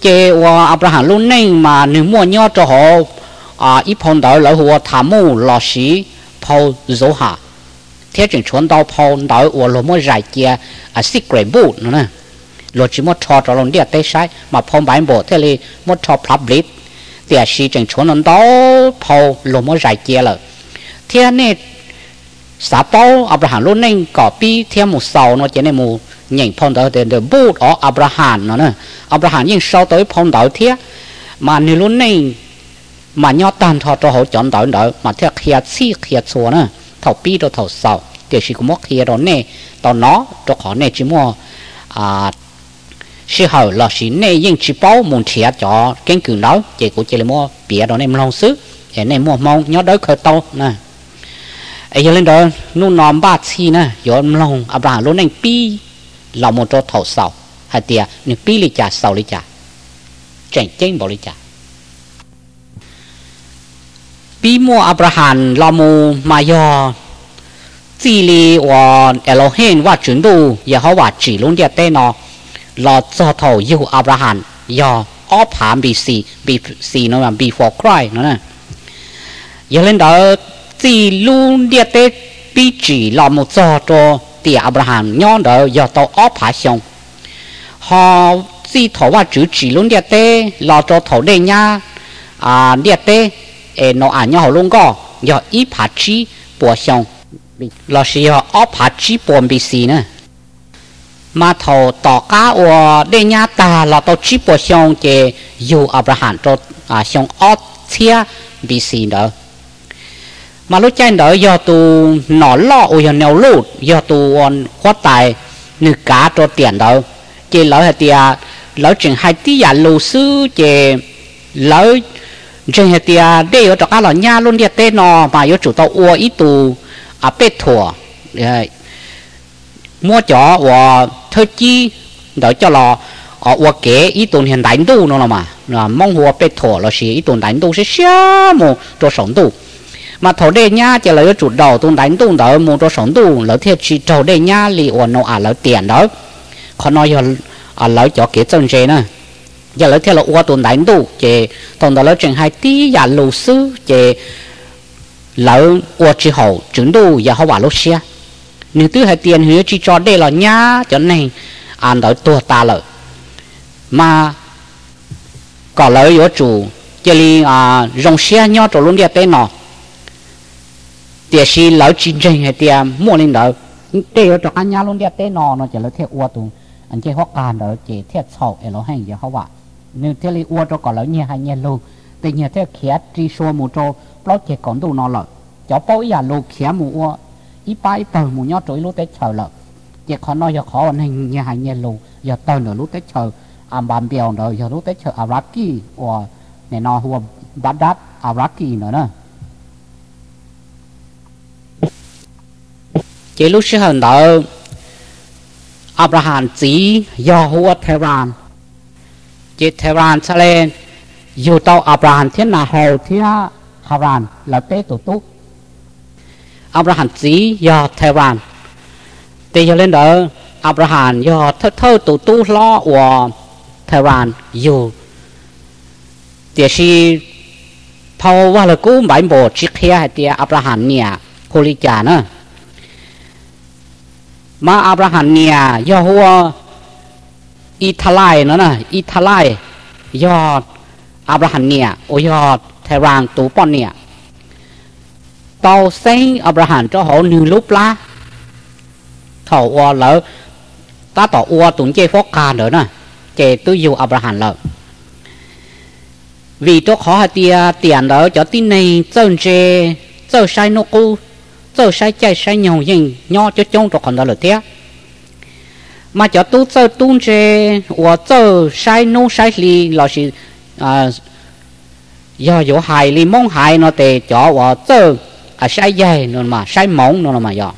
Chế và Abraham lúc này mà nếu mua nhau cho họ à ít phong đỡ lỡ họ thả mưu lò xí, phao dấu hạ thế chừng chuẩn đau phao đau và lỗ mua dài kia à secret boot nữa nè lỗ chỉ mua cho cho lòng địa tay sai mà phong bán bộ thế này mua cho public thì à xí chừng chuẩn nó phao lỗ mua dài kia lỡ thế này xã bao Abraham luôn nên có bi thêm một sau nó chỉ nên một nhìn phong đạo để để bút ở Abraham nó nè Abraham nhưng sau tới phong đạo thế mà nếu luôn nên mà nhau tan thọ cho họ chọn đạo đó mà theo kia chi kia chùa nè thầu pi đồ thầu sau thì chỉ có một kia đó nè tao nó cho họ nè, chỉ mua à sự hậu là chỉ nè, nhưng chỉ bao muốn thiệt cho cái cường đó chỉ của chỉ là mua bia đó nên long xứ. Thì nên mua mong nhớ đỡ khởi tao nè. Ấy giờ lên đó, nu nón ba chi nè giờ lòng à, bà luôn anh pi là một chỗ thầu sầu hay tiệt nếu pi li trả sầu bí mô Abraham là một mà giờ chỉ li và Elohim và chuyển đủ giờ họ và chỉ luôn địa tên nó. Là cho thầu yêu Abraham giờ ốp hàm bị xì bị xì nó là before Christ nó nè. Giờ lên đó chỉ luôn địa tế bị chỉ là một cho cho thì Abraham nhon đó giờ tàu ốp hạ xong. Họ chỉ thầu và chữ chỉ luôn địa tế là cho thầu đây nha à địa tế nó à nhau luôn có giờ ít phát chi bỏ xong. Là sự họ ốp phát chi bỏ bị xì nữa. Mà thầu tỏ cá ở đây nhà ta là tao chi bỏ xong chế dù Abraham cho à xong ốp chia bị xì nữa. Mà lúc chạy đó giờ tu nó lo ở giờ nèo lụt giờ tu on khoát tài nữ cá cho tiền đó. Chế lỡ hay tia lỡ chừng hai tí giả lù sư chỉ lỡ trên hết tia à, đây ở trong là nhà luôn địa à, tên nó mà có chủ tàu ua ít tù à bê thua à, mua chó và thơ chi, đó cho lò ở ua kế ít tù hiện đánh tu nó là mà. Là mong hùa bê thổ là xí tù đánh tu sẽ xá mù cho sống tu mà thổ đề nhá chỉ là chủ đầu tu đánh tu đó mù cho sống tu là thiệt chỉ thổ đề nhà lì ua nó à là tiền đó. Còn nói là à lấy cho cái chân chế nữa giờ lấy theo là qua tuần đánh đủ chế tuần đó lấy chừng hai tí giả lù sư chế lỡ qua chỉ hậu chứng đủ, giờ họ bảo lô xia nếu thứ hai tiền hứa chỉ cho đây là nhá, cho nên ăn đó tua ta lợi. Mà có lợi yếu chủ chỉ li à rong xe nhau cho luôn địa tên nó địa sĩ lỡ chiến trình hay tiền mua lên đó, để cho anh nhà luôn địa tên nó nó chỉ là theo qua tuần. Anh chơi hoa càn đó chỉ theo sầu ở nó hành, giờ họ bảo nếu thế li ua cho có lỡ nhẹ hay nhẹ luôn thì nhẹ thế khía tri số một chỗ bao chỉ còn đủ nó lợ. Cho bao giờ luôn khía một ua ít ba ít tờ một nhau trôi lúc tới chờ lợ. Chỉ khó nói giờ khó anh nhẹ hay nhẹ luôn giờ tờ nữa lúc tới chờ. À bàn biểu rồi giờ lúc tới chờ à rắc kỳ và này nó hùa bát đắt à rắc kỳ nữa nè. Chỉ lúc sẽ hận đó, Abraham chỉ จิตเทรานสเลนอยู่เตาอับรานเทียนาเฮลเทียฮารานละเปตุตุอับราฮันสียอเทรานตีจะเล่นเด้ออับราฮันยอเท่าเท่าตุตุล้อวอเทรานอยู่เดี๋ยวชีพอว่าละกู้หมายโบชิเคียเตียอับราฮันเนี่ยโคลิจานะมาอับราฮันเนี่ยยอหัว do hùa Tehran chỉ Tehran cho lên dù tàu Abraham thiên là hầu thiên Haran là tế tổ túc Abraham chỉ do Tehran thì giờ lên đó Abraham do thơ thơ tổ tu lo của Tehran dù thì si thâu vào là cú bảy bộ chiếc kia thì Abraham nhà cô lý trả nữa mà Abraham nhà do hùa Italy nữa nè. Italy do Abraham nhà ô do Tehran tụ bọn nhà tàu sinh Abraham cho họ nửa lúc lá. Thầu qua lỡ, ta tỏ qua tụng chơi phó ca nữa nè chế tôi dù Abraham lỡ. Vì tôi khó hạt tia tiền đó, cho tin này chân chế chân sai nó cô chân sai chạy sai nhiều nhưng nhỏ cho trông cho còn đó là thế mà cho tu sơ tu chế của sơ sai nô sai li là gì à do dỗ hại li mong hại nó tệ cho của sơ à sai dây nó mà sai mong nó mà, do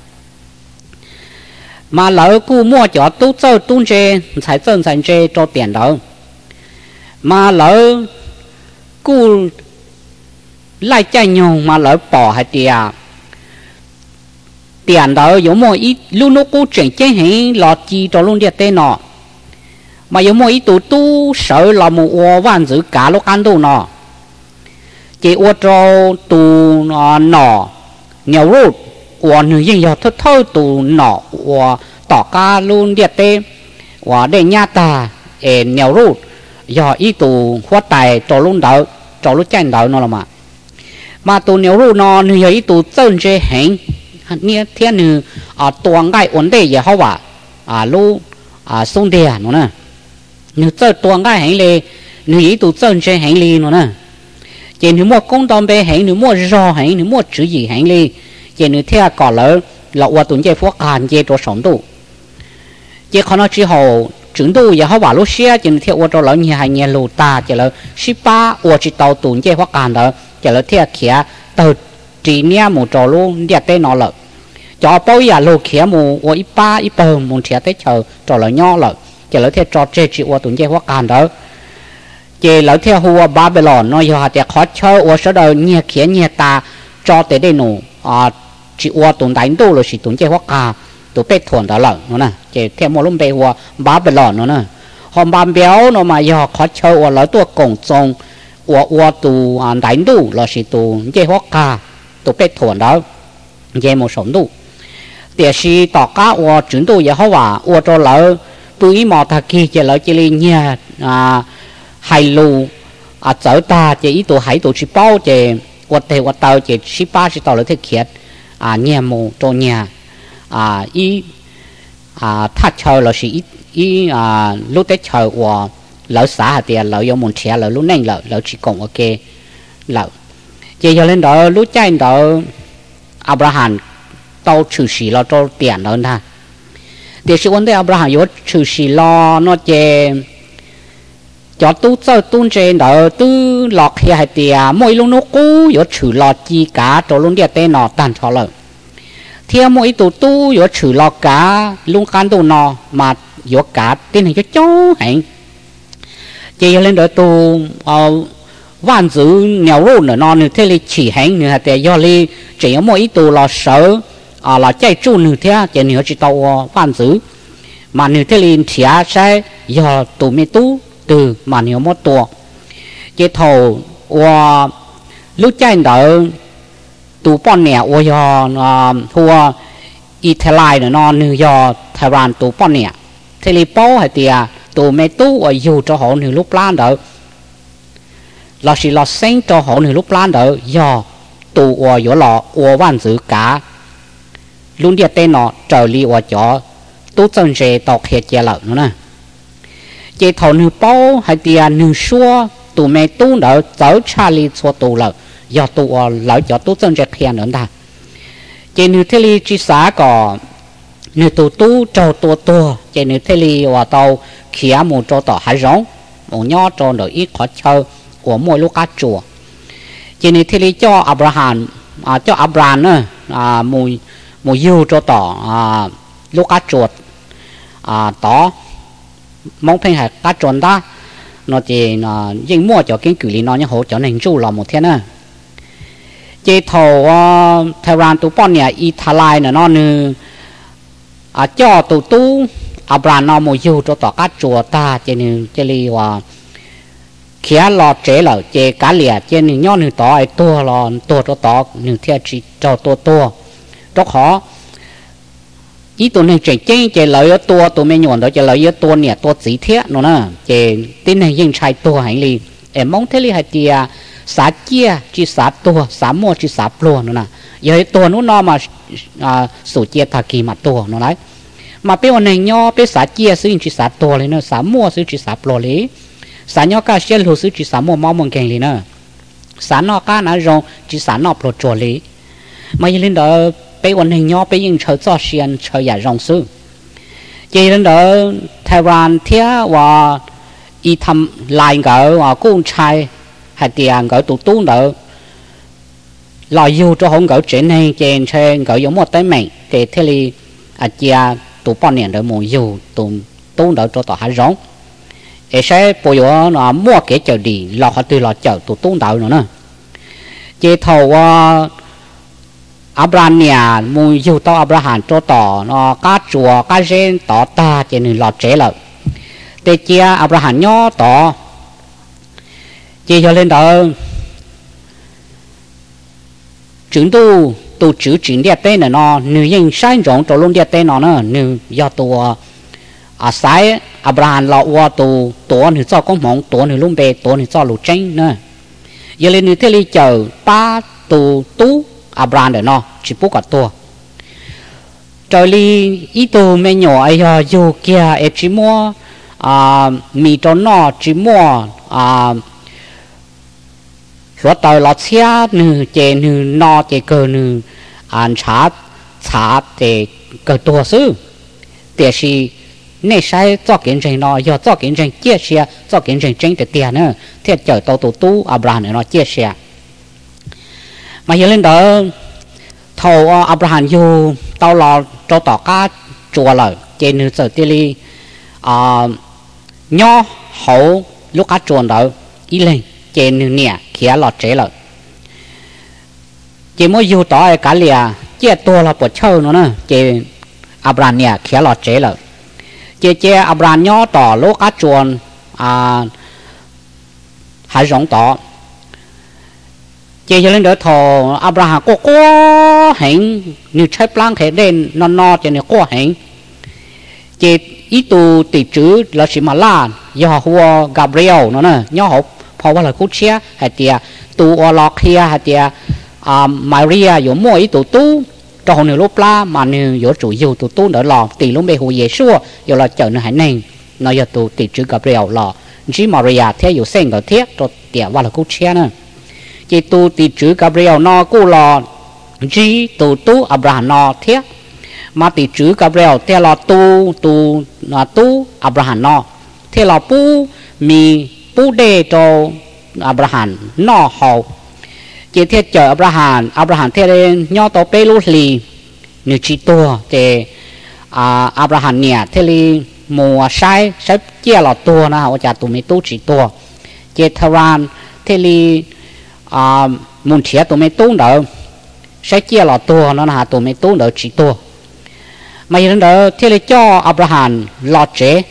mà lỡ cú mua cho tu sơ tu chế sai sơ sai chế cho tiền đâu? mà lỡ cú lại chạy nhau mà lỡ bỏ hay tiền tiền đó giống một ít lúc nó cú chuyển chế hình lọt chi cho luôn địa tên nọ mà giống một ít tụ tu sợ là một ô văn giữ cả lúc ăn đồ nọ chỉ ô cho tụ nọ nọ nhiều rút ô nữ dân yếu thơ thơ tụ nọ ô tỏ ca luôn địa tên ô để nhà ta ê nhiều rút giờ ít tụ khoát tài cho luôn đỡ cho lúc chạy đỡ nó là mà mà tụ nhiều rút nó nữ giờ ít tụ chân chế hình เนี่ยเทียนหนึ่งอ่าตวงไก่อ่อนเตยอย่าเขาว่าอ่าลูกอ่าส่งเดียนนะหนึ่งเจ้าตวงไก่แห่งเลยหนึ่งอีตัวเจ้าเชแห่งเลยนะเจนหนึ่งมั่วกงตอมไปแห่งหนึ่งมั่วรอแห่งหนึ่งมั่วจื้อหยีแห่งเลยเจนหนึ่งเทียก่อนแล้วเราว่าตุนเจ้าพวกการเจ้าตัวสองตัวเจ้าคนนั้น之后 chúng tôi giờ họ bảo lúc xưa chúng theo ô tô lớn nhà hàng nhà lô ta chỉ là ship ba ô chỉ tàu tuần chơi hoặc cản đó chỉ là theo kia tàu chỉ nha một trò luôn địa tây nó lợi cho bao giờ à, lô kia mù ô ít ba, ít bờ một chia tới chờ, trò là nho lợ chờ lấy theo trò chơi chỉ ô tụng chơi hoa càn đó chỉ lấy theo hùa ba bê lò nó giờ hạt khó chơi ô sợ đầu nhẹ kia nhẹ ta, cho tới đây nụ à chị ô tụng đánh đô là chị tụng chơi hoa cà tụ bê thuần đó lợ nó nè. Chỉ theo một lúc bê hùa ba bê lò nó nè. Hôm ban béo nó mà giờ khó chơi ô lấy tua cổng trông ô ô tụ đánh đô là chị tụng chơi hoa cà tụ bê thuần đó dễ một sống đủ để si tỏ cá ô chuyển đủ giờ ô cho lỡ tôi mò thà kia chỉ lỡ chỉ lên nhà à hay lù à chở ta chỉ ý tổ hay tổ chỉ bao chỉ quật thể quật tàu chỉ chỉ ba chỉ tàu lỡ thế kiệt à nhà mù cho nhà. À ý à thắt chờ là sĩ ý à lúc tết chờ ô lỡ xã thì tiền lỡ yêu muốn trẻ lỡ lúc nén lỡ lỡ chỉ còn ok lỡ chỉ cho lên đó lúc chạy đó à, Abraham tao chửi sĩ lo cho tiền hơn ha để sự vấn đề Abraham có chửi sĩ lo nó chè cho tu cho tu trên đỡ tu lọt khi hai tiền mỗi lúc nó cũ có trừ lo chi cả cho luôn địa tên nó tàn cho lợn. Thì mỗi tu tu có chửi lo cả, luôn can tu nó mà có cả tên này cho cháu hẹn. Chỉ lên đỡ tu ờ vạn dữ nhiều luôn nữa nó nữa thế là chỉ hành nữa thì do li chỉ có mỗi tu là sợ à là chạy chu nữ thế chạy nữ chỉ tàu ờ, vạn dữ mà nữ thế liền chỉ sẽ giờ tụ mi tu từ mà nữ một tu chỉ thầu và lúc chạy đỡ tụ bọn nè và giờ à hùa ít thế lại nữa, nó nữ giờ Thái Lan tụ bọn nè. Thế liền bao hay tiệt tụ mi tu và ờ, dù cho họ nữ lúc lan đỡ là chỉ là sinh cho họ nữ lúc lan đỡ giờ tụ và giờ lọ và văn chữ cả luôn địa tên nó trở đi và chó tu chân chế tọc hết chế lợn nữa nè. Chế thầu nửa bao hay tiền à nửa xua tụ mẹ tu nở cháu cha li cho tụ lợn do tụ ở cho tu chân chế khen nữa ta chế nửa thế li chỉ xá có nửa tụ tu cho tu tu chế nửa thế li và tàu khía mù cho tỏ hải rong một nhỏ cho nó ít khó chơi của mỗi lúc cá chùa. Chỉ thế thì cho Abraham à cho Abraham nữa à mùi mùi yêu cho tỏ à lúc cá chuột. À tỏ, mong phanh hạt cá chuột ta. Nó chỉ à, nó dinh mua cho cái cử lý nó như hỗ trợ nên chu là một thiên nữa chế thầu Thái Lan tu bọn nhà Italy nữa nó nữa à cho tu tu Abraham à, nó mùi yêu cho tỏ cá chuột ta. Chỉ nên chỉ hòa à, khía lọ chế lợ chế cá lìa, chế nửa nhau nửa tỏ, ai tua lò, tua cho tỏ nửa theo chỉ cho tua tua cho khó. Ý tụi này chạy chế chạy lợi ở tua, tụi mình nhuận đó, chạy lợi ở tua nè, tua chỉ thiết nó nè. Chạy tin này yên chạy tua hành li em mong thế li hay tia xã chia chỉ xã tua xã mua chỉ xã plua nó nè. Giờ tua nó nó mà à sổ chia thà kỳ mà tua nó đấy. Mà bây giờ này nhỏ bây xã chia sử chỉ xã tua lên nó xã mua sử chỉ xã plua lên sản nhỏ cả xe lô sử chỉ sản mua, mau mong kèn lên nè. Sản nó cả nó rong chỉ sản nó pro chua lì mà như lên đó bây quan hình nhỏ bây những chờ cho xiên chờ giả rong sư. Chỉ đến đó Thái Lan thế và y thăm lại ngỡ và cũng trai hay tiền ngỡ tụ tụ nữa lo yêu cho không ngỡ chuyện này trên trên ngỡ giống một tay mình để thế li à chia tụ bao niên đó muốn yêu tụ tụ nữa cho tao hai rong ấy sẽ bây giờ nó mua cái chờ đi lọ họ từ lọ chờ tụ tụ nữa nữa chỉ thầu à, Abraham nhà mu yêu to Abraham cho tỏ nó cá chùa, cá rên tỏ ta chế nên lọt chế lợ. Để chia Abraham nhỏ tỏ chế cho lên đó. Chúng tu tu chữ chuyển địa tên là nó, nữ nhân sai rộng cho luôn địa tên nó nữa. Nữ, do tu à sai, Abraham lo qua tu tổ nữ cho con mong tổ nữ luôn bề tổ nữ cho lục tranh nữa. Giờ lên nữ thế li chờ ba tu tu abran để nó, chỉ bút cả tua trời li ít tu mẹ nhỏ ấy à dù kia ấy chỉ mua à mì cho nó, chỉ mua à rồi tàu lọt xe nữ chè nữ nó chè cờ nữ ăn chả chả, chè cờ tua sư để si nè sai, cho kiến trình nó do cho kiến trình chia sẻ cho kiến trình chính để tiền nữa thiệt chở tàu tụ tu abran để nó chia sẻ mà giờ lên đó thầu ờ, Abraham dù tàu lò cho tỏ cá chùa lời trên sở tiêu li à ờ, nho hậu lúc cá chuồn đó, ý lên trên nè khía lọt chế lời. Chỉ mỗi dù tỏ cá lìa chia tua là bộ châu nữa nè, chỉ Abraham nè khía lọt chế lời. Chế chế Abraham nho tỏ lúc cá chuồn à ờ, hải rộng tỏ chế cho lên đỡ thò Abraham có có hẹn, như trái plan thể đen non no cho nên có hẹn. Chế ý tu tỷ chữ là sĩ mà lan do hua Gabriel nó nè, nhớ học họ vào là cút xe hay tiề tu o lọt kia hay tiề à, Maria yếu mua ý tu tu, cho hồn lúc la mà nè yếu chủ yếu tu tu đỡ lọ tỷ lúc bề hồ xua yếu là chờ nó hãy nên nó giờ tu tỷ chữ Gabriel lọ chỉ Maria theo yếu sinh ở thiết cho tiề vào là cút xe nè. Chỉ tụ tỷ chữ Gabriel nó cú lò chỉ tụ tu Abraham nó thiết mà tỷ chữ Gabriel theo là tu tu là tu Abraham nó theo là pu mi pu đề cho Abraham nó hậu chỉ thiết chờ Abraham Abraham thiết lên nhau tổ bê lô lì như chỉ tua thì à Abraham nè thiết li mùa sai sai chia là tua na họ cha tụi mình tu chỉ tua chế thà ran thế li à muốn chia tụi mình tu đỡ. Sẽ chia là tu nó là tụi mình tu đỡ chỉ tu mà hiện đó thế là cho Abraham lo chế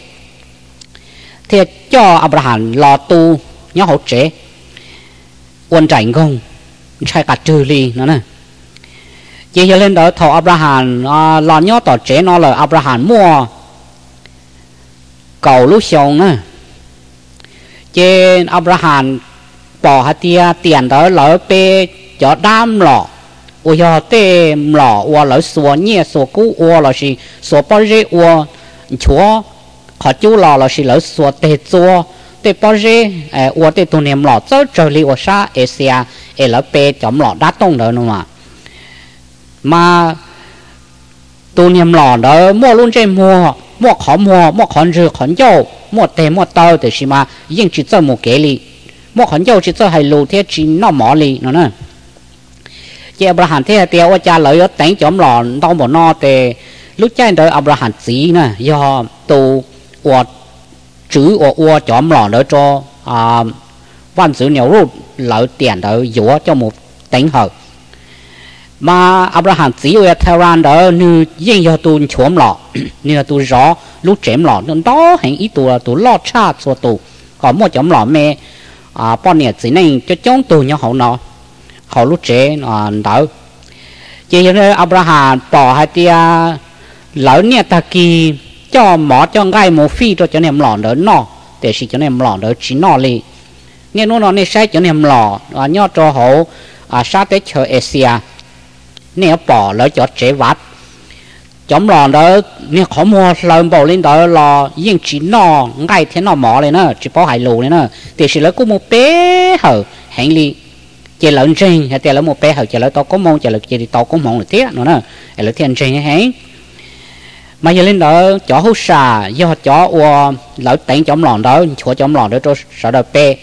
thế cho Abraham lo tu nhớ hỗ chế quân tránh không? Sai cả trừ li nó nè. Chỉ lên đó thọ Abraham à, lo nhớ tỏ chế nó là Abraham mua cầu lúc xong nè trên Abraham bỏ hạt tia, tiền đó lỡ bê cho đam lọ. Ôi giờ tê lọ ua lỡ xua nhẹ xua cú ua lỡ gì? Xua bao rê ua. Chúa họ chú lọ lỡ gì? Lỡ xua tê chua tê bao rê à, ua tê tu niệm lọ cho trời li ua sa Asia à, ê lỡ bê cho lọ đá tông nữa mà. Mà tu niệm lọ đó, mua luôn trên mua mua khó mua mua khó rửa, khó dâu mua tê mua tao thì xí mà, yên chỉ cho một cái li mua khó dầu chỉ cho hai lù thế chỉ nó mỏ li nó nè. Chị Abraham thế tiêu ở cha lợi ở tỉnh chấm lò đau một no thì lúc cha đợi Abraham chỉ nè, do tù của chữ của ua chấm lò đó cho à văn sử nhiều rút lợi tiền đó dũa cho một tỉnh hợp. Mà Abraham chỉ ở Tehran đó như riêng do tu chấm lò. Như tu rõ, lúc chém lò nên đó hình ý tu là tu lo cha cho tu còn một chấm lò mẹ à bọn nhiêu chỉ nên cho chúng tu nhau hậu nó hậu lúc trẻ à đỡ. Chỉ như Abraham bỏ hai tia lỡ nè ta kỳ, cho mỏ cho ngay một phi cho cho nên lọ đỡ nọ, để chỉ cho nên lọ đỡ chỉ nọ li nghe nó nó nên sai cho nên lọ à nhớ cho hậu à sát tới chờ Asia. Nè, bỏ lỡ cho trẻ vắt chấm lò đó, nếu khó mua lần bỏ lên đó lò yên chỉ nọ, ngay thế nọ mỏ lên nữa chỉ bỏ hai lù lên nữa để sẽ lấy có một bé hở hành lý chỉ lợn trên hay chỉ lấy một bé hở, chỉ lấy tao có mong chỉ lấy chỉ tao có mong là tiếc nữa nè. Lấy thiên trên hay mà giờ lên đó, chó hú xà, do chó ua, lỡ đánh chống lòn đó, chúa chống lòn đó cho sợ đời bé.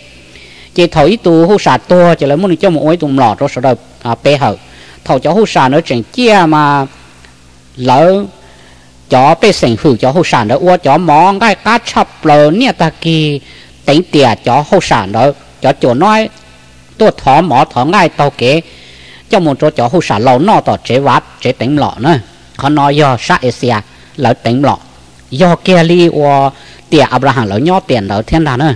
Chỉ thổi tu hú xà to chỉ lấy muốn cho một ôi tụng lò cho sợ đời pe à, bé hở. Thầu chó hú xà nó chẳng chia mà lỡ chó bé sành hư chó hậu sản đó, ua chó món cái cá chập lỡ nè ta kỳ tính tiệt chó hậu sản đó chó chỗ nói tôi thọ mỏ thọ ngay tàu kế, cho một chỗ chó hậu sản lâu nó tỏ chế vát chế tính lọ nữa. Họ nói do sát Asia lỡ tính lọ do kia li ua tiệt Abraham lỡ nhó tiền lỡ thiên đàn nữa.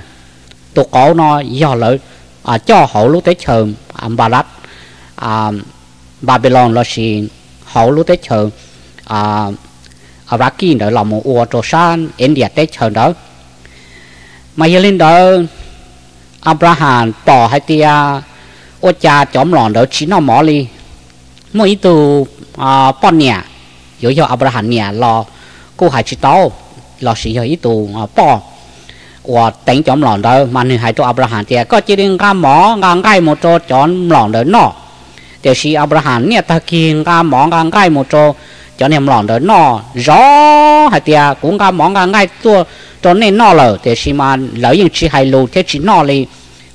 Tôi có nó do lỡ à cho hậu lúc tới chờ Ambarat à, à Babylon là gì hậu lúc tới chờ à Iraqi đó là một ua trò san, India Tết hơn đó. Mà hiện lên đó Abraham bỏ hai tia ô cha chóm lòn đó chỉ nó mỏ li mỗi từ à bọn nhà yếu cho Abraham nhà lo cô hai chỉ tao, lo sĩ yếu từ à bỏ và đánh chóm lòn đó mà người hai cho Abraham thì có chỉ đến gam mỏ gam gai một chỗ chóm lòn đó nọ. Thì sĩ Abraham nè ta kia gam mỏ gam gai một chỗ cho nên lòng đó nó, rõ hay tia cũng cả món cả ngay tua, cho nên nó lờ thì sĩ mà lỡ những chỉ hai lù, thế chỉ nó li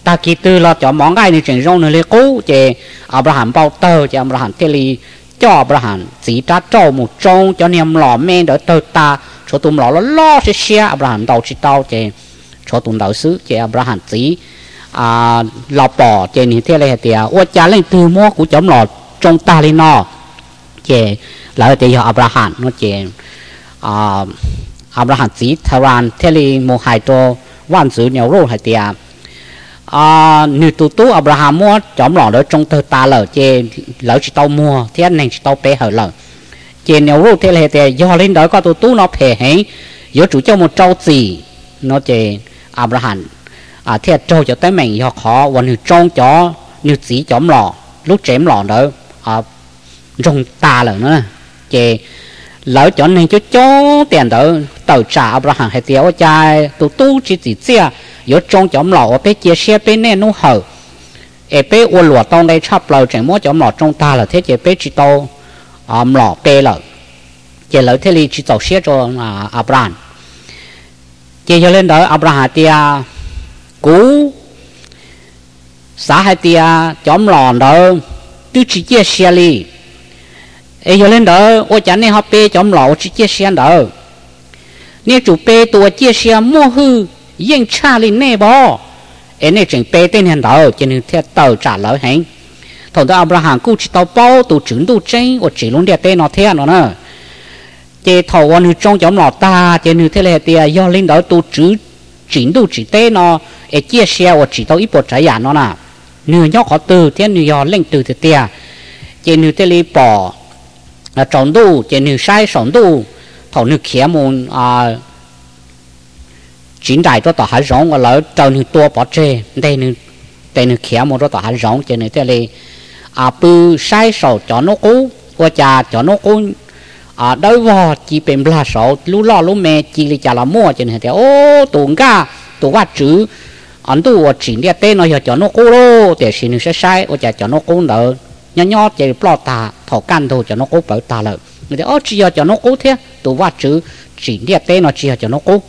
ta kỳ tư là cho món ngay này chuyển rong nơi cũ thì Abraham bao tờ thì Abraham thế li cho Abraham chỉ ta cho một trong cho nên lòng men đỡ tờ ta. Cho tụm lò nó lo sẽ xe Abraham đầu chỉ tao thì cho tụm đầu xứ thì Abraham chỉ à lò bỏ chứ như thế này thì à ô cha lên từ mua của chấm lọ trong ta lên nó chứ lại thì Abraham, nó chứ à ờ, Abraham chỉ Tehran thế li một hai tô văn chữ nhiều rồi hay thì à nữ tu tu Abraham mua chấm lọ đó trong tờ ta lờ chê lỡ chỉ tao mua, thế anh này chỉ tao bé hở lờ chê nếu lúc thế là thì do lên đó có tu tu nó phê hay do chủ cho một trâu gì nó chê Abraham. À thế trâu cho tới mình do khó, và nữ trong cho nữ chỉ chấm lọ lúc chém lọ đó à trong ta lờ nữa chê lỡ cho nên cho cho tiền đó tàu trả Abraham hay tiêu trai tu tu chỉ chỉ chia yếu trong chấm lọ bé chia sẻ bé này nó hở. Ở bé ô lụa tông đây chắp lầu chẳng mua chấm lọ trong ta là thế chế bé chỉ tô àm lọ bé lợ chế lỡ thế li chỉ tàu sẻ cho à Abraham. Chế cho lên đó, Abraham tia, cú xã hai tia chấm lọ đó tu chỉ chia sẻ li ấy cho lên đó ô chán này họ bê chấm lọ chỉ chia sẻ đó nè chủ bê tua chia sẻ mua hư, yên cha lên nè bò. Em nè chừng bê tên hàng đầu cho nên theo tàu trả lời hành thằng đó Abraham cũng chỉ tàu bao tụ chứng tụ chân ô chỉ luôn đẹp tên nó theo nó nữa chế thầu anh trong nhóm lọ ta chế như thế này thì à, do lên đó tụ chữ chính tụ chỉ tên nó. Em chia sẻ và chỉ tàu ít bộ trái nó nè. Nửa nhóc họ từ à. thế nửa do linh từ thì tia chế như thế này bỏ là tròn đu trên như sai sòng đu thầu nước khía môn à chính đại cho tao hay rong và lỡ trâu như tua bỏ chê đây như đây như khía môn cho tao hay rong trên như thế này à bự sai sầu cho nó cũ qua cha cho nó cũ à đối với chỉ bên là sầu lú lo lú mẹ chỉ là cha là mua, cho nên thế, ô tuồng ca tuồng qua chữ anh tu ở chỉ địa tên, nó cho nó cũ đó để xin nó sẽ sai, qua cha cho nó cũ nữa nhỏ nhỏ chỉ bỏ ta thọ can thôi cho nó cố bảo ta lợi người ta ô chỉ cho nó cố thế? Tụ qua chữ chỉ địa tên nó chỉ cho nó cố,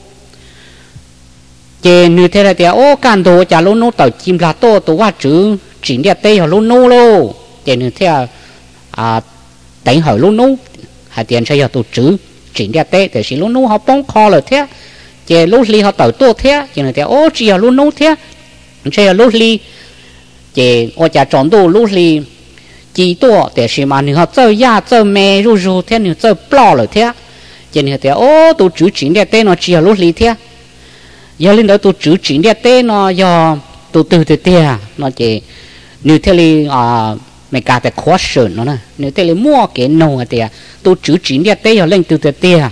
chỉ như thế là thì ô can thôi cho luôn nó tàu chim là to tụ qua chữ chỉ địa tây họ luôn nô lô. Tiền nữa thế à đánh hỏi luôn nô hay tiền sẽ giờ tụ chữ. Chỉ địa tây thì chỉ luôn nô họ bóng kho rồi thế. Chỉ lúc li họ tàu to thế. Chỉ như thế ô chỉ họ luôn nô thế? Sẽ giờ lúc li chỉ ô chả chọn đồ lúc li chỉ tua để chỉ mà nếu họ chơi ya chơi mè ru ru thế nếu chơi plo rồi thế chỉ nữa theo ô tôi chủ chính địa tây nó chỉ họ lúc li thế giờ lên đó tôi chủ chính địa tây nó giờ tụ từ từ tia nó chỉ nếu thế thì à mày cả cái khó xử nó nè nếu thế thì mua cái nô thì tôi chủ chính địa tây ở lên từ từ tia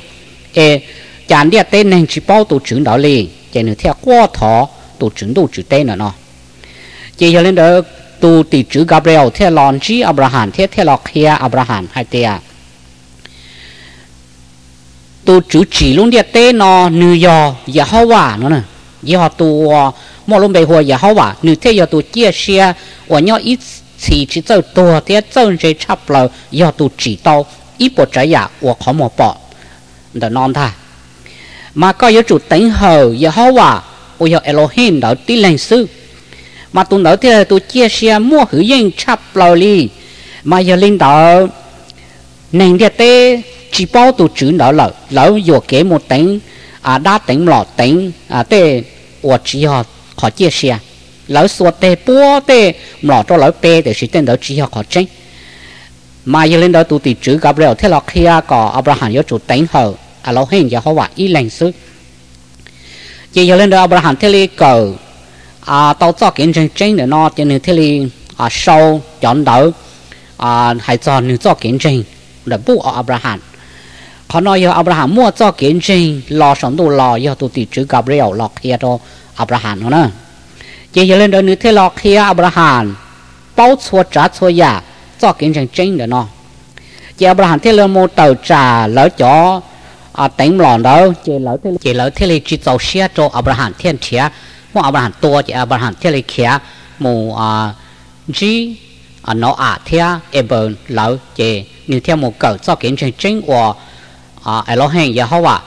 ê chán địa tây nên chỉ bao tôi chữ đó đi chỉ nếu theo qua thọ tôi chữ tôi chữ tên nó chỉ giờ lên đó tu tỷ chữ Gabriel, thế lon chi Abraham, thế thế lọc kia Abraham, hai tia. Tu chữ chỉ luôn địa tê nó nữ yo ya hoa nó nè. Ya họ tu mọi lúc bây hoa ya hoa nữ thế ya tu chia sẻ và nhau ít chỉ chỉ tao tu thế tao chỉ chấp lờ ya tu chỉ tao, ít bộ trái dạ, ya và khó mà bỏ đó non thà mà có yếu chủ tính hờ ya hoa và Elohim đó tí lên sư mà tôi nói thế tôi chia sẻ mua hữu yên chắp lò đi, mà giờ linh đạo nền địa tế chỉ bảo tôi chữ nợ là lỡ vừa kể một tính à đa tính lọ tính à tê của chỉ họ họ chia sẻ. Lỡ số tê bố tê lọ cho lỡ bê để sự tên đó chỉ họ họ chính mà giờ lên đó tôi thì chữ gặp rồi thế là khi à, có Abraham yếu chủ tính hờ à lâu hình giờ họ và ý lành sức chỉ giờ lên đó Abraham thế là cầu à tàu cho kiến tranh tranh để nó cho nên thế li à sâu chọn đỡ. À hay cho nên cho kiến tranh để bố Abraham. Họ nói giờ Abraham mua cho kiến tranh lo sống đồ lo giờ tụ tỷ chữ Gabriel lo kia đó Abraham nó nè. Chỉ giờ lên đó nữa thế lo kia Abraham bao chua trả chua giả cho kiến chân chính để nó. Chỉ Abraham thế là một tàu trả lỡ chỗ à tỉnh lòn đó, chỉ lỡ thế chỉ lỡ thế là chỉ tàu xe cho Abraham thiên chia một Abraham to chỉ Abraham thế là kia một à chỉ à nó à thế Eber lâu, chị như theo một cỡ cho kiến chân chính và à Elohim hoa,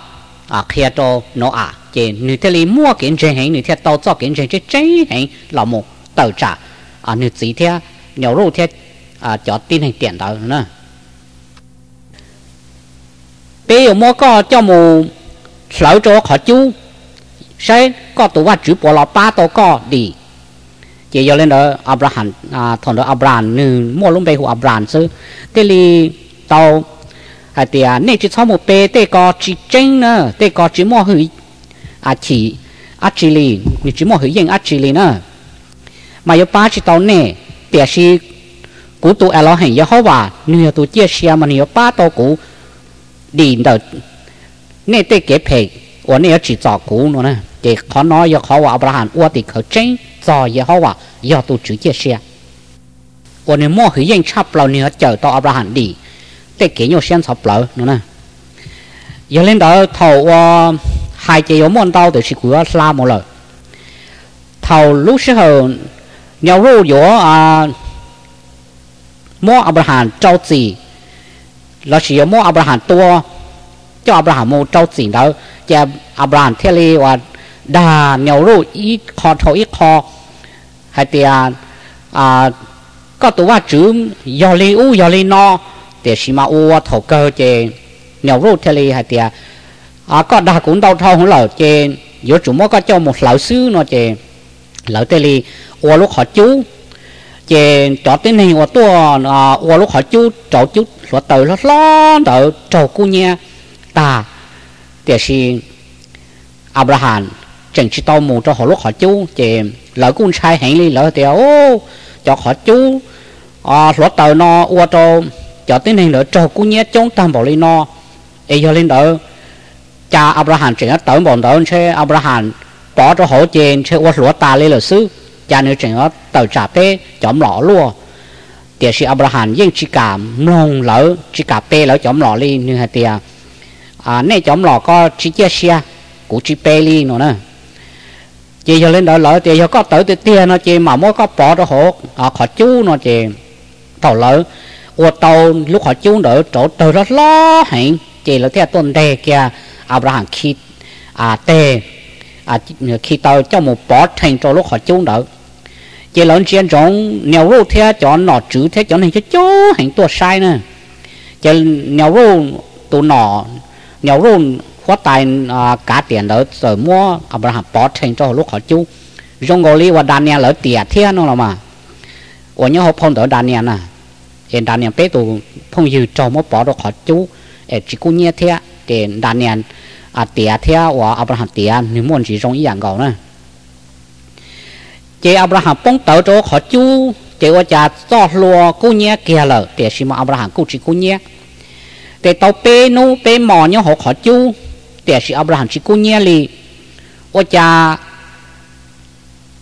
à kia cho nó à chị như thế mua kiện chân hình như thế tàu cho kiện chân chân hình là một tàu trả. À như chị thế nhiều lúc thế à cho tin hình tiền đó nữa bây giờ mua có cho một sáu chỗ khó chú. tê có chỉ mua hủy à chỉ à chỉ li ni chỉ mua hủy yên à chỉ li nữa mà yêu ba chỉ tàu nè bia si cú tu alo hành yêu hoa và nửa tu chia sẻ mà nửa ba tàu cú đi đợt nè tê kế phê 我呢要 只照顾侬呢，给可能要好话阿布拉罕，我的可真照也好话，要都直接些。我呢莫去认差不了，你要找到阿布拉罕里。để kỹ nhiều sen sập lỡ nữa nè giờ lên đó thầu hai chị có món đau từ sự của la một lần thầu lúc sau nhau ru có à mua Abraham trâu gì là chỉ mua Abraham tua cho Abraham mua trâu gì đó cho Abraham theo li và đà nhau ru ít kho thầu ít kho hay tiền à có tụว่าจื้อ giờ li u giờ li no แต่ชิมาอัวถกเกอเจเนียวรูทะเลฮะเตียอ à có đa cũng đau thâu không lỡ chê yếu chủ mỗi có cho một lão sư nó chê lỡ tê li ô lúc họ chú chê cho tên này ô tua à ô lúc họ chú cháu chú lo tờ lo lo tờ cháu cu nha ta thì là Abraham chẳng chỉ tao mù cho họ lúc họ chú chê lỡ cũng sai hẹn li lỡ thì ô cho họ chú à lo tờ nó ô cho cho tên này lỡ cháu cu nha chống tam bảo li nó ấy cho lên đỡ cha Abraham chỉ ở tới bọn đó chứ Abraham bỏ cho hỗ trên chứ qua lúa ta lên là sư cha nếu chỉ ở tới trả bê chấm lọ luôn thì是 Abraham ยิ่งchỉ cả mông lỡ chỉ cả bê lỡ chấm lọ đi như thế tiệt à này chấm lọ có chỉ chia xe cũng chỉ bê nữa nè. Chị cho lên đó lỡ, chị cho có tới tới tiền nó, chị mà mỗi có bỏ đó hộ à khó chú nó, chị tàu lỡ. Của tàu lúc họ chú đỡ chỗ tàu rất lo hẹn. Chị là theo tuần đề kia Abraham khi à tê à khi tàu cho một bỏ thành cho lúc họ chú đỡ. Chị lớn chiến trong nhiều lúc theo cho nó chữ theo cho nên cho chú hạnh tua sai nè. Chị nhiều lúc tụ nọ nhiều luôn hóa tài à, cả tiền đó, rồi mua Abraham bỏ thành cho lúc họ chú rong gọi là Daniel lỡ tiệt thiên nó là mà. Ở những hộp phong đó Daniel à? nè em Daniel bé tụ phong dư cho mua bỏ được họ chú em chỉ cũng nhớ thế để Daniel à tiệt thế và Abraham tiệt nếu muốn chỉ rong ý dạng gọi nè chị Abraham phong tớ cho họ chú chị ở nhà cho lúa cũng nhớ kia lỡ để xin mà Abraham cũng chỉ cũng nhớ ะต่อลัวกูเนี้ยเกียเลยแต่ชิมาอับราฮัมกูชิกูเนี้ยแต่ตัวเปนูเปหมอเนี้ยหกขอจูแต่ชิอับราฮัมชิกูเนี้ยลีว่าจะ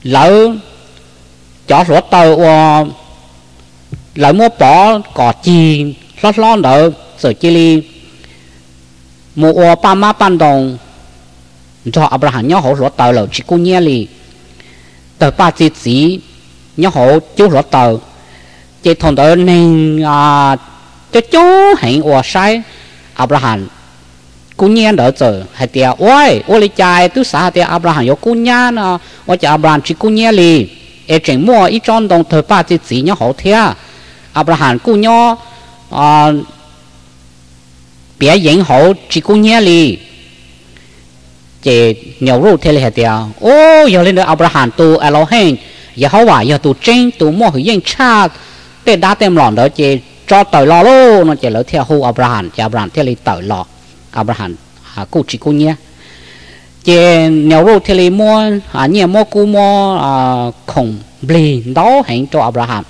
lỡ cho số tờ và lỡ mua bỏ cỏ chi lót lót đỡ sở chi li mua ô ba má ban đồng cho Abraham nhớ hổ lúa tờ lợn chỉ cô nhé li tờ ba chỉ chỉ nhớ hổ chú lúa tờ chỉ cho chú hẹn ô sai, Abraham, cú nhiên đỡ chờ hay tiệt ôi ôi li chạy tu sa tiệt Abraham có cú nhiên nó ôi chỉ Abraham chỉ cú nhiên li ở trên mua ít trong đồng thời ba chỉ chỉ nhau hổ thiệt Abraham cú nhớ à ờ, bé diễn hậu chỉ cú nhiên li chỉ nhiều lúc thế là tiệt ô, giờ lên được Abraham tu Elohim. Giờ hậu bảo giờ tu chính tu mua hủy yên cha để đá tem lòn đó chỉ cho tội lo lô, nó chỉ lỡ theo hô Abraham chỉ Abraham theo lý tội lo. Abraham à cụ chỉ cũng nhé. Chỉ nhiều lúc theo là mua à nhiều mua cụ mua à khổng bì đó hẹn cho Abraham.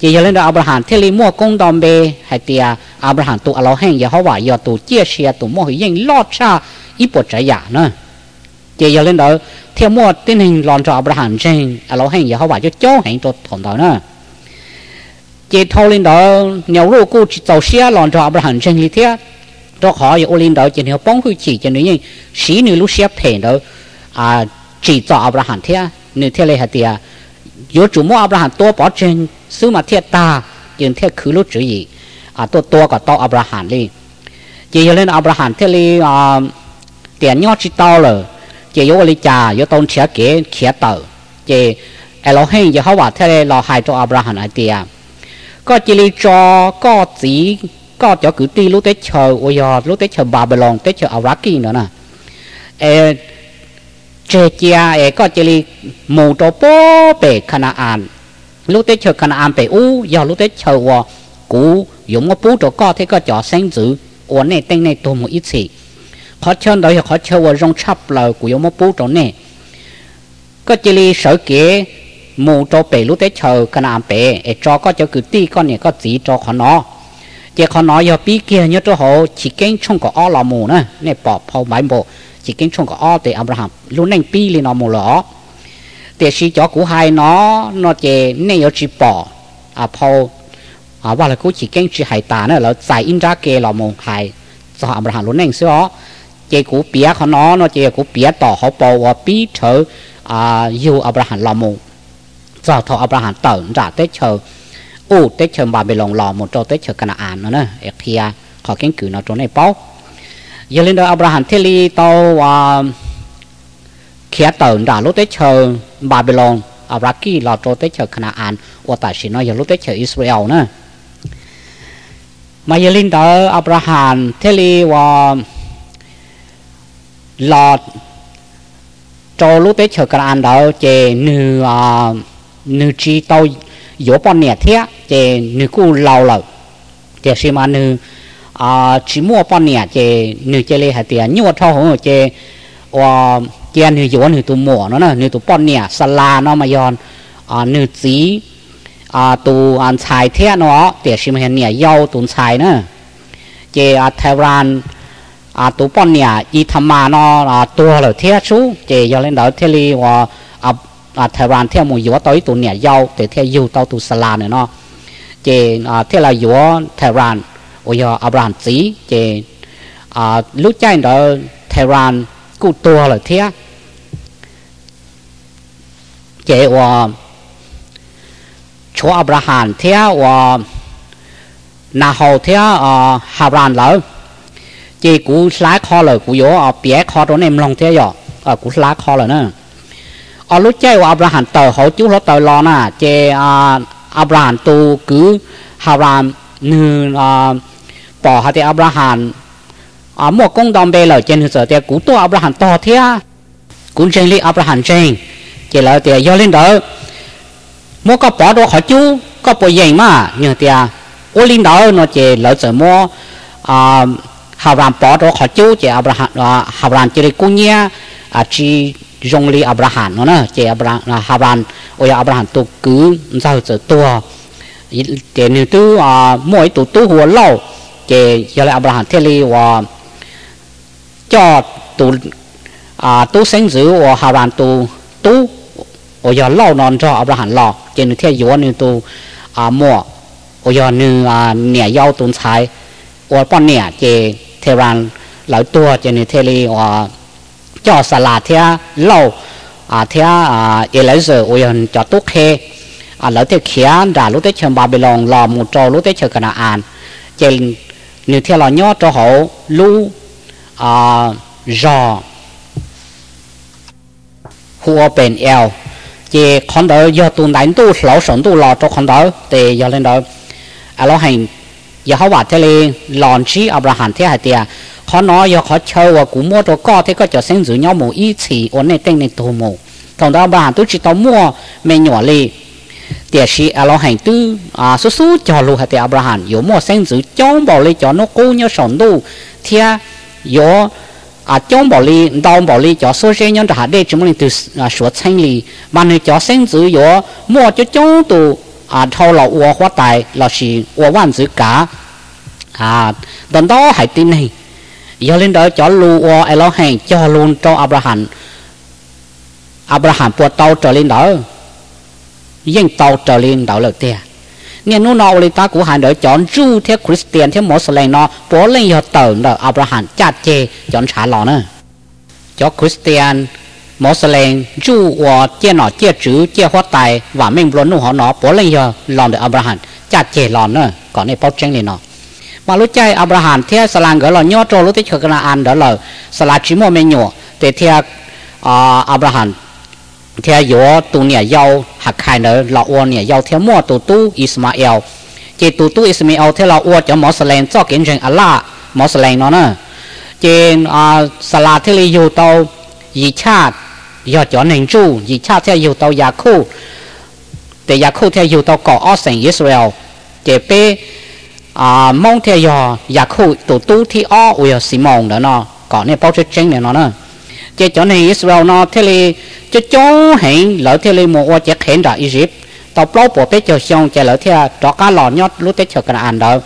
Chỉ giờ lên đó Abraham theo lý mua công đồng bê, hay tia à, Abraham tụ alo hẹn giờ họ bảo giờ tụ chia sẻ tụ mua hiện lo cha ít bộ trái giả nữa. Chỉ giờ lên đó, theo mua tình hình lon cho Abraham trên alo hẹn giờ họ bảo cho cho hẹn cho thằng đó nữa chế thâu lên đó nhiều lúc cô tàu xe lòn trọ bà hẳn chân như thế. Đó khó yêu lên đó chỉ nếu bóng hơi chỉ cho nên xí nữ lúc xếp thể đó à chỉ trọ bà hẳn thế à? nên thế này hả tiệt yếu chủ mua bà hẳn to bỏ trên, xứ mà thế ta, nhưng thế cứ lúc chữ gì? À to to cả to bà hẳn đi. Chỉ lên bà hẳn thế này à tiền nhau chỉ tàu rồi chỉ yếu lên trà yếu tôn chia kế, khía tờ. Chỉ Elohim giờ họ bảo thế này lo hại cho Abraham ấy tiệt có chỉ lý cho có chỉ có cho cử tri lúc tới chờ, ôi giờ lúc tới chờ Babylon tới chờ Iraq nữa nè, chế chia ấy có chỉ lý mù cho bố bể khana an lúc tới chờ khana an bể u giờ lúc tới chờ wa cú dùng một bố cho có thế có cho sinh dữ. Ổn này tên này tôi một ít gì khó chân đó khó chơi wa rong chắp lời của dùng một bố cho này có chỉ lý sở kế mù cho bể lúc tết chờ khana an bể ấy cho có cho cứ ti con này có gì cho khó nó. Chỉ khó nó giờ bí kia nhớ cho họ chỉ kén chung có ó là mù nữa này bỏ phao bãi bộ chỉ kiến chung có o để Abraham. Luôn nên pi lên nó một lọ để chỉ cho cú hai nó nó chỉ nên có chỉ bỏ. À phao à và là cú chỉ kiến chỉ hai ta nữa, là giải in ra kê là một hai. Cho Abraham luôn nên xưa chỉ cú bía của nó nó chỉ cú bía tỏ họ bỏ và pi thở à yêu Abraham là một cho thọ Abraham tận ra tết chờ u tết chờ bà bị lòng lò một trâu tết chờ Canaan nữa nè. Kia họ kiến cử nó trốn này bao giờ lên đó Abraham thế li tàu và kia tận đã lúc tết chờ Babylon. Abraki, là trâu tết chờ Canaan. Và tại xin nói giờ lúc tết chờ Israel nữa mà giờ lên đó Abraham thế li và lò cho lúc tết chờ cái ăn đó chè nửa nữ chi tôi, dỗ bọn nè thế thì nữ cú lâu lâu thì xem mà nữ à chỉ mua bọn nè thì nữ chơi lấy hạt tiền à. nhưng mà thao hổ thì và kia nữ dỗ nữ tụ mua nó nè nữ tụ bọn nhẹ sala nó mà yon. À nữ chỉ à tụ ăn xài thế nó thì xem hiện nè dâu tụ xài nữa thì à thái lan à tụ bọn nè y tham mà nó à tua rồi thế chú thì giờ lên đó thế li và à à thời lan theo mùi gió tới tụ nẻ dâu để theo yếu tao tụ sala nữa nó. Chè à theo là gió thời lan ôi giờ à bàn chỉ chè à lúc chạy đó thời lan cụ tua là thế chè và chúa abraham thế và na hậu thế à hà bàn lỡ. Chỉ cú lái kho lời cú gió à bé kho đó em lòng thế giờ à cú lái kho lời nữa ở lúc chơi của Abraham tờ hậu chú lót tờ lo nà, chỉ à, Abraham tu cứ Haran như à, bỏ hạt Abraham. À mua công đồng bê lời trên sở thì cú tu Abraham to theo cũng trên lý Abraham trên chỉ là thì do lên đó mua có bỏ đồ họ chú có bỏ gì mà như thì ô linh đó nó chỉ lỡ giờ mua à Abraham bỏ đồ họ chú chỉ Abraham à, Abraham chỉ là chỉ nhia à chỉ jongli abrahan nó na chế abrahan ôi abrahan tu cứ sao trở tua chế nếu tu à mỗi tu tu hồ lâu chế giờ lại abrahan thế li và cho tu à tu sinh dữ và haran tu tu ôi giờ lâu non cho abrahan lo chế nếu thế yếu nếu tu à mua ôi giờ nếu à nhẹ giao tốn sai ôi bọn nhẹ chế thế ran lão tua chế nếu thế li và cho sà là thea lâu. À thea à ye lấy giờ ôi hận cho tốt khe à lỡ thea khía đã lúc tới trường Babylon, lò một trâu lúc tới trường Canaan. Chỉ nếu thea là nhớ cho họ lu à rò hùa bền eo. Chỉ con đó do tu đánh tu lão sống tu lò cho con đó thì do lên đó à lo hành giờ họ bảo thế liền lòn chi Abraham, thế hay tiệt họ nói giờ họ chơi và cũng mua đồ co thế có cho sinh dưỡng nhau một ít chỉ ổn định tên này tu mù còn đó bà tôi chỉ tao mua mình nhỏ lì, tiệt sĩ à lo hành tư à số số cho lu hạt Abraham có mua sinh dưỡng trong bảo lì cho nó cố nhau sống tu thế yếu à trong bảo lì đau bảo lì cho số sinh nhân đã để chúng mình từ à số sinh lì, mà nếu cho sinh dữ có mua cho trong đủ à thâu là uo hoa tài là gì uo văn chữ cả à đằng đó hãy tin này giờ lên đó cho lu ở lo hàng cho luôn cho Abraham. Abraham buộc tàu trở lên đó dân tàu trở lên đó là tiền nên nó nào lấy ta của hành đỡ chọn ru theo Christian, theo Muslim nó bố lên giờ tờ đó Abraham chặt chê, chọn trả lò nữa cho Christian Muslim ru ở chia nó chia chữ chia hoa tài, và mình luôn nó họ nó bố lên giờ lòng được Abraham chặt chê lò nữa còn này bao tranh này nó mà lúc chơi Abraham theo slang gỡ là nhớ cho lúc tới chơi cái ăn đó là slang chỉ mua mình nhỏ để theo Abraham theo yếu tu nhà giàu hạt khai nữa là ô nhà giàu theo mua tu tu Ismail chỉ tu tu Ismail theo là ô cho Muslim cho kiến trình Allah Muslim nó nữa chỉ à Salah theo là yếu tàu yi chát do cho nên chủ yi chát theo yếu tàu Yaku để Yaku theo yếu tàu có ở thành Israel chỉ bé à mong theo giờ giặc khu tu tu thì ở ở Simon đó nó có nên bao nhiêu chén này nó nữa chế chỗ này, Israel nó theo li cho chỗ hẹn, lỡ theo li một ô chế hẹn ra Egypt. Tàu bao bộ bé chờ xong chế lỡ thế, trọ cá lò nhót lúc tế chờ cái ăn đó.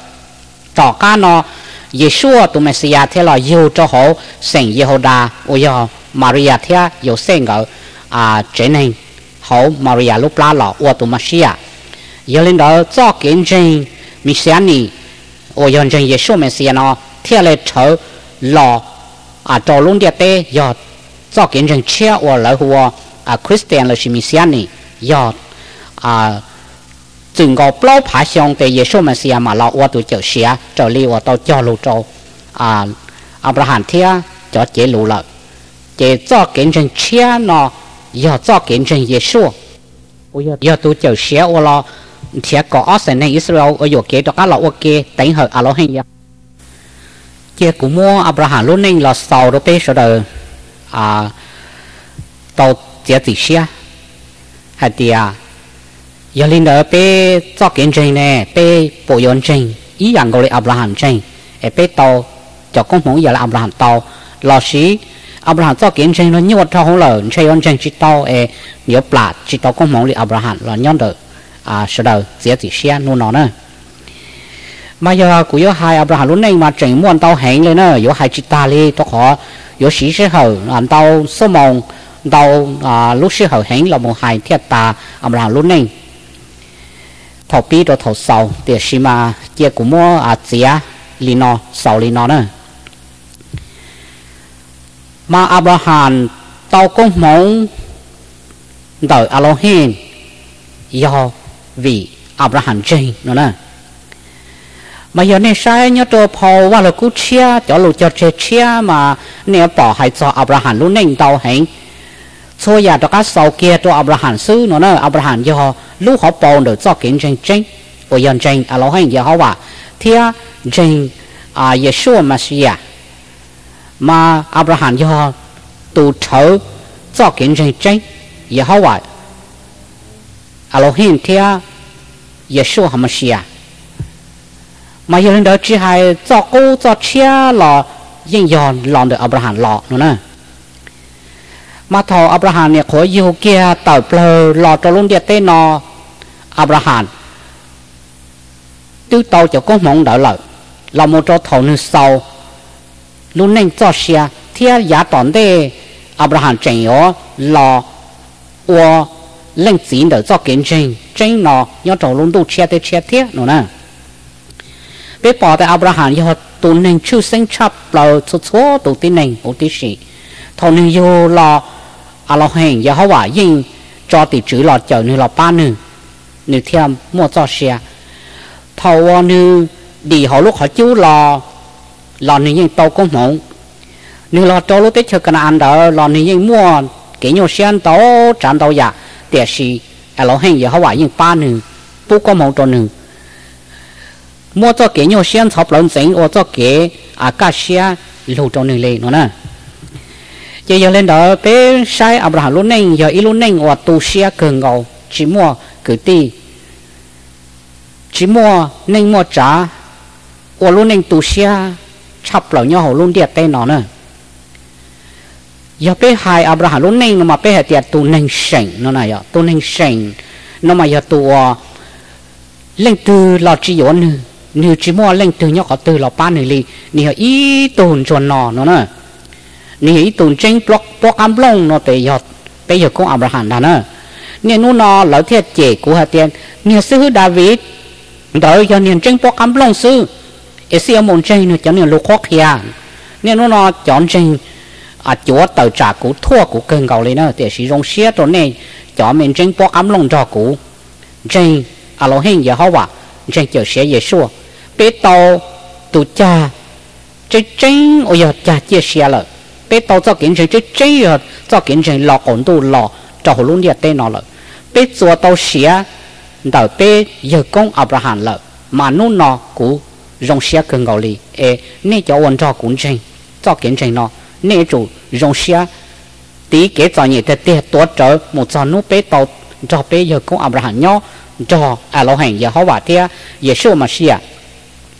Trọ cá nó Yeshua tụ Messiah theo là yêu cho họ sinh Yehuda ôi Maria theo yêu sinh ở à trên này họ Maria lúc lá lọ ô tụ Messiah. Giờ lên đó, cho kiến trình mi xe ni ô yon chân ye số mình xe nó theo lệ trở lò à trò luôn địa tê giờ cho kiến chân chia ô lỡ hùa à Christian là chỉ mi xe ni giờ à từng có bao pa xong tê ye số mình xe mà lò ô tụ chở xe trở li ô tao cho lù trâu à Abraham theo cho chế lù lợ chế cho kiến chân chia nó giờ cho kiến chân ye số giờ tụ chở xe ô lò thiệt có ở sân này, Israel, ở chỗ kia đó các lão ok đánh hợp alo hình ya chỉ cũng mua Abraham luôn nên là sau đó bây giờ à tàu chỉ chỉ xe hay thì à giờ lên đó bé cho kiến trình này bé bổ yon trình, ý rằng gọi là Abraham trình. Ở bé tàu, cho công muốn giờ là Abraham tàu. Là sĩ Abraham cho kiến trình nó nhiều thao hơn là xây yon trình chỉ tàu ở nhiều plát chỉ tàu công muốn là Abraham, là nhân được à sau đó chia nó nữa mà giờ cũng có hai Abraham lúc này mà trình muốn tàu hẹn lên nữa có hai chị ta đi tao khó. Có sĩ sẽ hở làm tàu số mong tàu à lúc sẽ hở hẹn là một hai thiết ta, Abraham lúc này. Thầu bi rồi thầu sau thì xí mà chia cũng mua à chia lì nó sau lì nó nữa mà Abraham, tàu công mong đợi Elohim. Do vì Abraham chơi nữa nè mà giờ này sai nhớ cho Paul và là cú chia cho lũ cho chơi chia mà nếu bỏ hay cho Abraham luôn nên tàu hành cho giờ cho các sau kia cho Abraham sư nó nè Abraham giờ lúc họ bỏ được cho kiến tranh tranh của dân tranh à lo hành giờ họ bảo thì tranh à Yeshua Messiah mà Abraham giờ tụ thở cho kiến tranh tranh giờ họ bảo เอา阿罗汉天耶稣哈么西啊，嘛有人都只ย造狗造车ง，应要让的阿伯罕老了呢。มาทออับราฮัมเนี่ยขอยิวเกียเต่าเปลือหลอตะลุนเดียเตนออับราฮัมตู้โตจะก้มมองเดาเหล่าเราโมจอถอนึ่งเศร้าลุนเน่งจอเชียเทียยาตอนเดออับราฮัมเจียวหลอว่า lên chín đỡ cho kiến trình trình nó nhớ trâu luôn đủ chia tới chia thiết nữa nè bé bỏ tại Abraham yêu tu nên chú sinh chấp là số số tu tin nên ô tí sĩ thầu nên yêu lo hẹn yêu họ hóa yên cho tỷ chữ lo chờ như lo ba nữ nữ thêm mua cho xe thầu nữ đi họ lúc họ chú lo, lo nữ yên tàu công mộng nữ lo cho lúc tết chờ cần ăn đỡ, lo nữ yên mua cái nhiều xe tàu tràn tàu giả để sĩ Elohim giờ họ bảo yên ba nữ bố có một trò nữ mua cho cái nhau xem chọc lớn tính ô cho cái à cá xe lưu trong nơi lên nữa nè. Giờ giờ lên đó bé sai Abraham luôn nên giờ ít luôn nên ô tu xe cường ngầu chỉ mua cứ đi chỉ mua nên mua trả ô luôn nên tu xe chập lòng nhau luôn điệt tên nó nè giờ bé hai Abraham luôn nó mà bé hai tiệt tu nên sành, nó này à tu nên sành. Nó mà giờ tu ờ, lên từ là chỉ có nữa nếu chỉ mua lên từ nhau có từ là ba này li nếu ý tồn chuẩn nọ nó nè. Nếu ý tồn trên block block am long, nó tới giờ bây giờ cũng Abraham đó nè. Nếu nó nó lỡ thiệt chế của hạt tiền. Nếu sư David đợi cho nên trên block am long sư. Ấy xem môn trên nó cho nên lục khoác hiền. Nếu nó nó chọn trên à chúa tờ trả cú thua cú cơn gạo lên nữa để sử dụng xe rồi này cho mình trên bỏ ấm lông cho cú. Trên à lo hình giờ họ trên chờ xe giờ xua bé tàu tụ cha trên trên ôi giờ cha chia xe lợ. Bé tàu cho kiến trên trên trên rồi cho kiến trên lò cồn tu lò cho hồ luôn địa tên nó lợ. Bé chúa tàu xe đầu bé giờ công Abraham lợ, mà nô nó cú dùng xe cơn gạo lên ê, nên cho ôn cho cũng trên cho kiến trên nó nè chủ rong xia tí kế cho nhị thế tiệt tốt trở một cho nút bé tàu cho bế giờ công Abraham nhau cho Elohim giờ họ bảo thế giờ siêu mà xia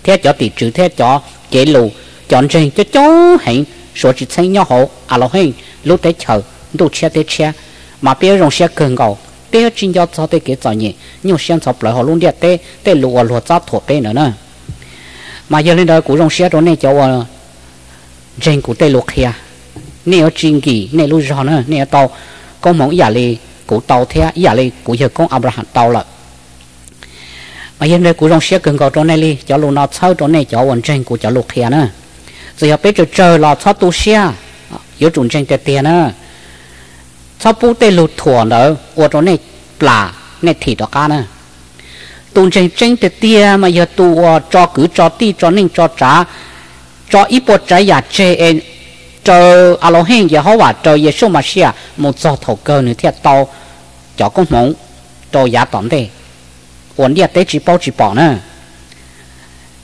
thế cho tỷ chữ thế cho kế lù chọn trên cho cháu hẹn số chỉ thấy nhau họ à lo hình lúc tới chờ đủ xe tới xe mà bây giờ xia cần cầu bây giờ chính cho cho tới kế cho nhị nhưng xem cho lại họ luôn đi tới tới lùa lùa cho thổ bên nữa nè mà giờ lên đời cũng rong xia đó này cho trên của tây lục kia nè ở chính kỳ nè lúc nữa nè tàu. Có mong giả lì của tàu thế giả lì của giờ con Abraham tàu là, mà hiện nay của trong xe cần có chỗ này đi cho lúc nó sau chỗ này cho quần trên của cho lục kia nữa. Rồi học biết cho chờ là sau tu xe yếu chuẩn trên cái tiền nữa. Sau bút tây lục thua nữa ở chỗ này là này thì đó cả nữa. Tu trên trên cái tiền mà giờ tu ờ, cho cứ cho ti cho nên cho trả cho ít bộ trái giả chế cho Elohim giờ hóa bảo cho Giêsu mà xia một giờ thổ cơ nữa thiệt tao cho con mong cho giá tóm đây ổn định tế chỉ bao chỉ bỏ nữa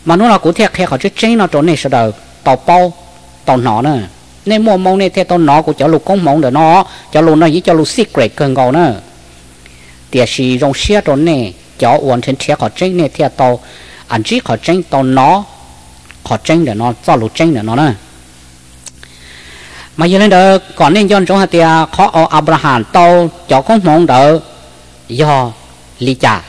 mà nó là cụ thể khi họ chứ chính nó chỗ này sẽ đầu tàu bao tàu nọ nữa nên mua mong nên theo tôi nó của cho lục công mong để nó. Cho lục nó chỉ cho lục secret cần cầu nữa tiệt sĩ rong xe đó nè cho uốn trên thiệt họ chính nè theo tôi anh chỉ họ chính tôi nó khó tranh để nó do lục tranh để nó nè mà giờ lên đó còn nên cho trong hạt tiệt khó ở Abraham tàu cho con mong đỡ do lý trả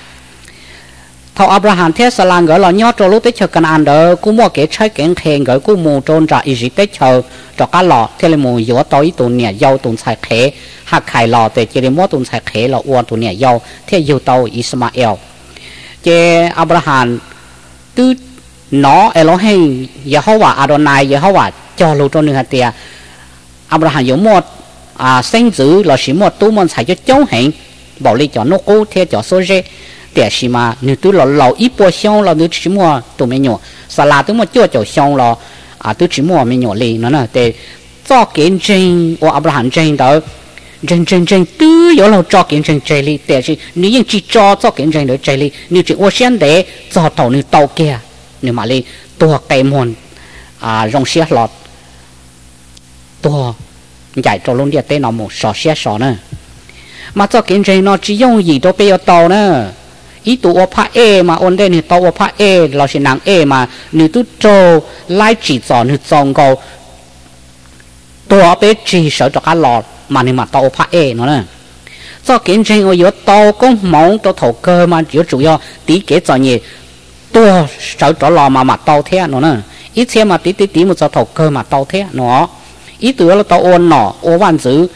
thầu Abraham thế sao lan gỡ là nhớ cho lúc tới chờ cần ăn đỡ cú mua cái trái kiện khen gỡ cú mua trôn ra ý tới chờ cho cá lọ thế là mua gió tối tụ nhẹ dâu tụ xài khế hạt khai lọ để chỉ là mua tụ xài khế là uốn tụ nhẹ dâu thế yếu tàu Ismael chế Abraham tư nó, Elohim Jehovah Adonai Jehovah cho lưu trong nương hạt tiề Abraham giống một à sinh dữ là chỉ một, tu môn xài cho cháu hình bảo lý cho nó cố theo cho số rê. Tiề xì mà nếu tu là lâu ít bao xong là nếu chỉ mua tụ mấy nhỏ. Xà là tu mua chưa cho xong là à tu chỉ mua mấy nhỏ lì nó nè. Để cho kiến trình của Abraham trình đó trình trình trình tư yếu lâu cho kiến trình trình lì. Để chỉ nếu chỉ cho cho kiến trình đó trình lì. Nếu chỉ ô xem để cho tàu nếu tàu kia nếu mà li tua cây môn à rong xe lọt. Tua giải cho luôn địa tên nó một sọ xe sọ nữa mà cho kiến trình nó chỉ dùng gì đó bây giờ tàu nữa ý tụ ô phá ê mà ôn đây thì tàu ô phá ê là sẽ nàng e mà nếu tu trâu lại chỉ cho nếu trông cầu tôi bé chỉ sợ cho cá lọt, mà nếu mà tàu ô phá ê nó nè. Cho kiến trình ở tàu cũng mong cho thầu cơ mà chủ chủ yếu tí kế cho nhỉ tua sợ cho lò mà mà tàu thế nó nè. Ít xe mà tí tí tí một cho thầu cơ mà tàu thế nó. Ít tụ là tàu ôn nọ ô văn chữ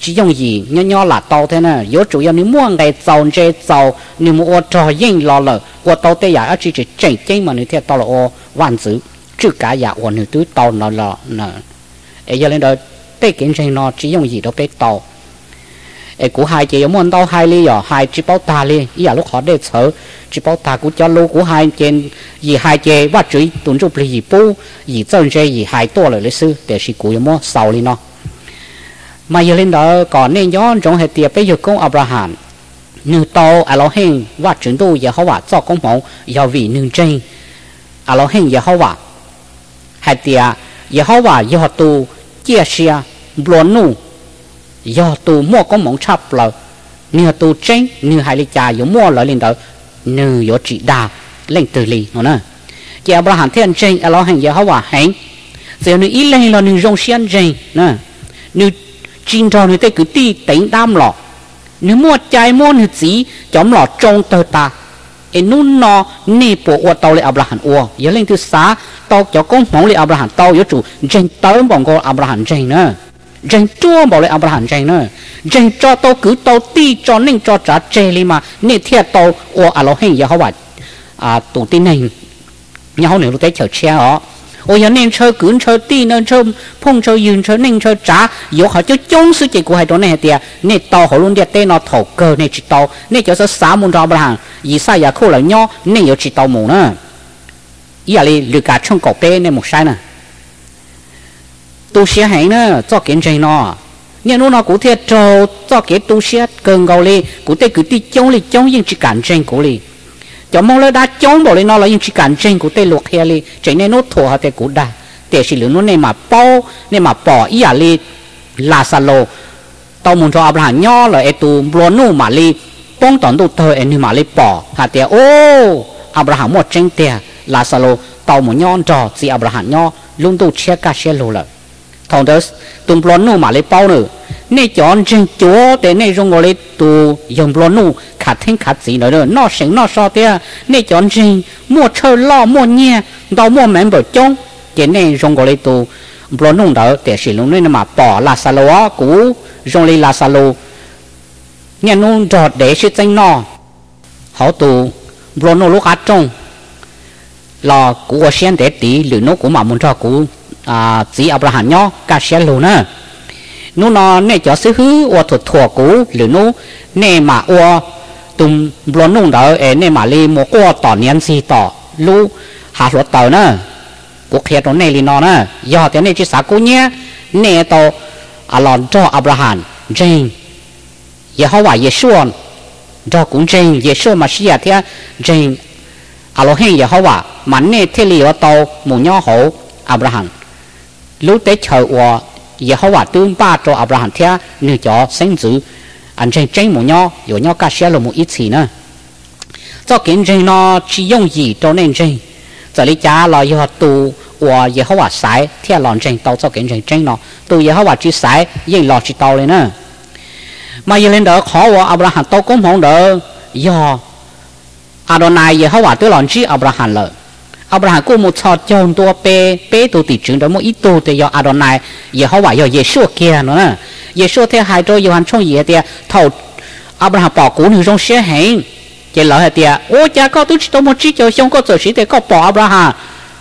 chỉ dùng gì nhỏ nhỏ là tàu thế nè, yếu chủ yếu nếu muốn ngày giàu chơi giàu nếu mua trò yên lo lợ qua tàu thế giả chỉ chỉ chỉnh chỉnh mà nếu theo tàu là ô 万字 chứ cả giả ô nếu tứ tàu nó là nè. Ấy giờ lên đó tây kiến chân nó chỉ dùng gì đó bé tàu ai cú hai chị muốn đâu hai ly rồi hai chỉ bao ta ly. Ý là lúc họ để sợ chỉ bao ta cú cho lô cú hai trên gì hai chị bắt chửi tuần chụp li gì bố gì chân chơi gì hai to rồi lịch sử, để sĩ cú muốn sau ly nó. Mà giờ lên đó còn nên nhớ trong hệ tiệp bây giờ công Abraham. Nương tàu Elohim và chứng tu và cho công mẫu giờ vì nương trên Elohim và hệ tiệp Yehovah do tu chia sẻ buồn nu do tu mua có mộng chắp lờ như tu trên như hai lý cha yếu mua lại lên đó như yếu trị đà, lên từ lì nó nè chỉ Abraham thiên trên giờ Yehovah hành giờ nương ý lên là nương rong xiên trên nè nương chính trò người ta cứ ti tính đam lọ. Như mua trái mua như gì chấm lọ trong tờ ta. Em nun nó nè bộ ô tàu là Abraham ô giờ lên thứ sáu tàu cho công mong là Abraham tàu yếu chủ trên tới bọn cô Abraham trên nè rằng chúa bảo lại ông bà hẳn nữa. Rằng cho tôi cứ tôi ti cho nên cho trả chê li mà. Nên thiệt tôi của à lo hình giờ họ bảo à tụ tin này nhau họ lúc đấy chờ xe họ. Ô giờ nên chơi cứ chơi ti nên chơi phong chơi yun chơi nên chơi trả. Yếu họ cho chung sự chỉ của hai đó này tiệt nên tôi họ luôn tiệt tên nó thầu cơ nên chỉ tôi, nên cho số sáu môn cho bà hẳn vì sao giờ khô là nhau nên yếu chỉ tàu mù nữa. Ý là lừa cả trong cổ tê nên một sai nè.？tu sĩ hay nữa cho kiến trình nó nhưng nó nó cũng thiệt cho cho cái tu sĩ cần cầu li cũng tới cứ đi chống li chống những chỉ cản trình của li cho mong là đã chống bỏ lên nó là những chỉ cản tranh của tây luộc hè li chỉ nên nó thua hạt tây của đa để chỉ lưỡng nó nên mà bao nên mà bỏ ý à li là sa lô tao muốn cho Abraham nhỏ là ai tu luôn nu mà li bông tòn tu thơ em mà li bỏ hạt tây ô Abraham một tranh tây là sa lô tao muốn nhon cho chỉ Abraham nho luôn tu chia cả chia lô lợi thằng đó tụm buồn nu mà lấy bao nữa nè chọn trên chỗ để nè trong ngồi tu dùng lo nu. Khát thiên khát gì nữa nữa nó sinh nó sao thế à. nè chọn trên mua chơi lo, mua nhẹ đâu mua mềm bờ trông để nè trong ngồi tu lo nu đó, để sử dụng nên mà bỏ là sa lô cũ. Trong lấy là sa lô. Nhà nu đọt để sự tranh nó. Họ tu lo nu lúc hát trông. Là của sen để tí lửa nó của mà muốn cho của à chỉ Abraham nhó cả sen luôn nữa nó nó nè cho sư hư ô thuật thua cũ lửa nó nè mà ô tùm blo nung đó ê nè mà li một ô tỏ niên si tỏ lu hạ luật tàu nè cuộc hệ đó nè li nó nè do thế này chỉ sao cũ nhé nè tàu à lòn cho Abraham Jane Yehovah Yeshua cho cũng Jane Yeshua mà xia thế Jane Elohim Yehovah mà nè thế li ở tàu một nhỏ hậu Abraham lúc tế chờ hòa giờ họ hòa tương ba cho Abraham thia như cho sinh tử anh chàng trên một nhau rồi nhau cả xe là một ít gì nữa. Cho kiến trên nó chỉ dùng gì cho nên trên giờ lý cha là giờ tu hòa giờ họ hòa sai thia lòn trên tàu cho kiến trên trên nó tu giờ họ hòa chỉ sai nhưng lò chỉ tàu lên nữa mà giờ lên đó khó hòa Abraham tàu cũng không đỡ. Giờ Adonai giờ họ hòa tới lòn chỉ Abraham lợi Abraham cũng một chọn chồng tua pe pe tu tỷ chứng đó một ít tu thì do Adonai giờ họ bảo giờ Giêsu kia nữa Giêsu theo hai trôi Johann trong gì thì thầu Abraham bỏ cũ nữ trong xe hẹn chỉ lỡ thì ô cha có tu tôi một trí cho xong có tổ sĩ thì có bỏ Abraham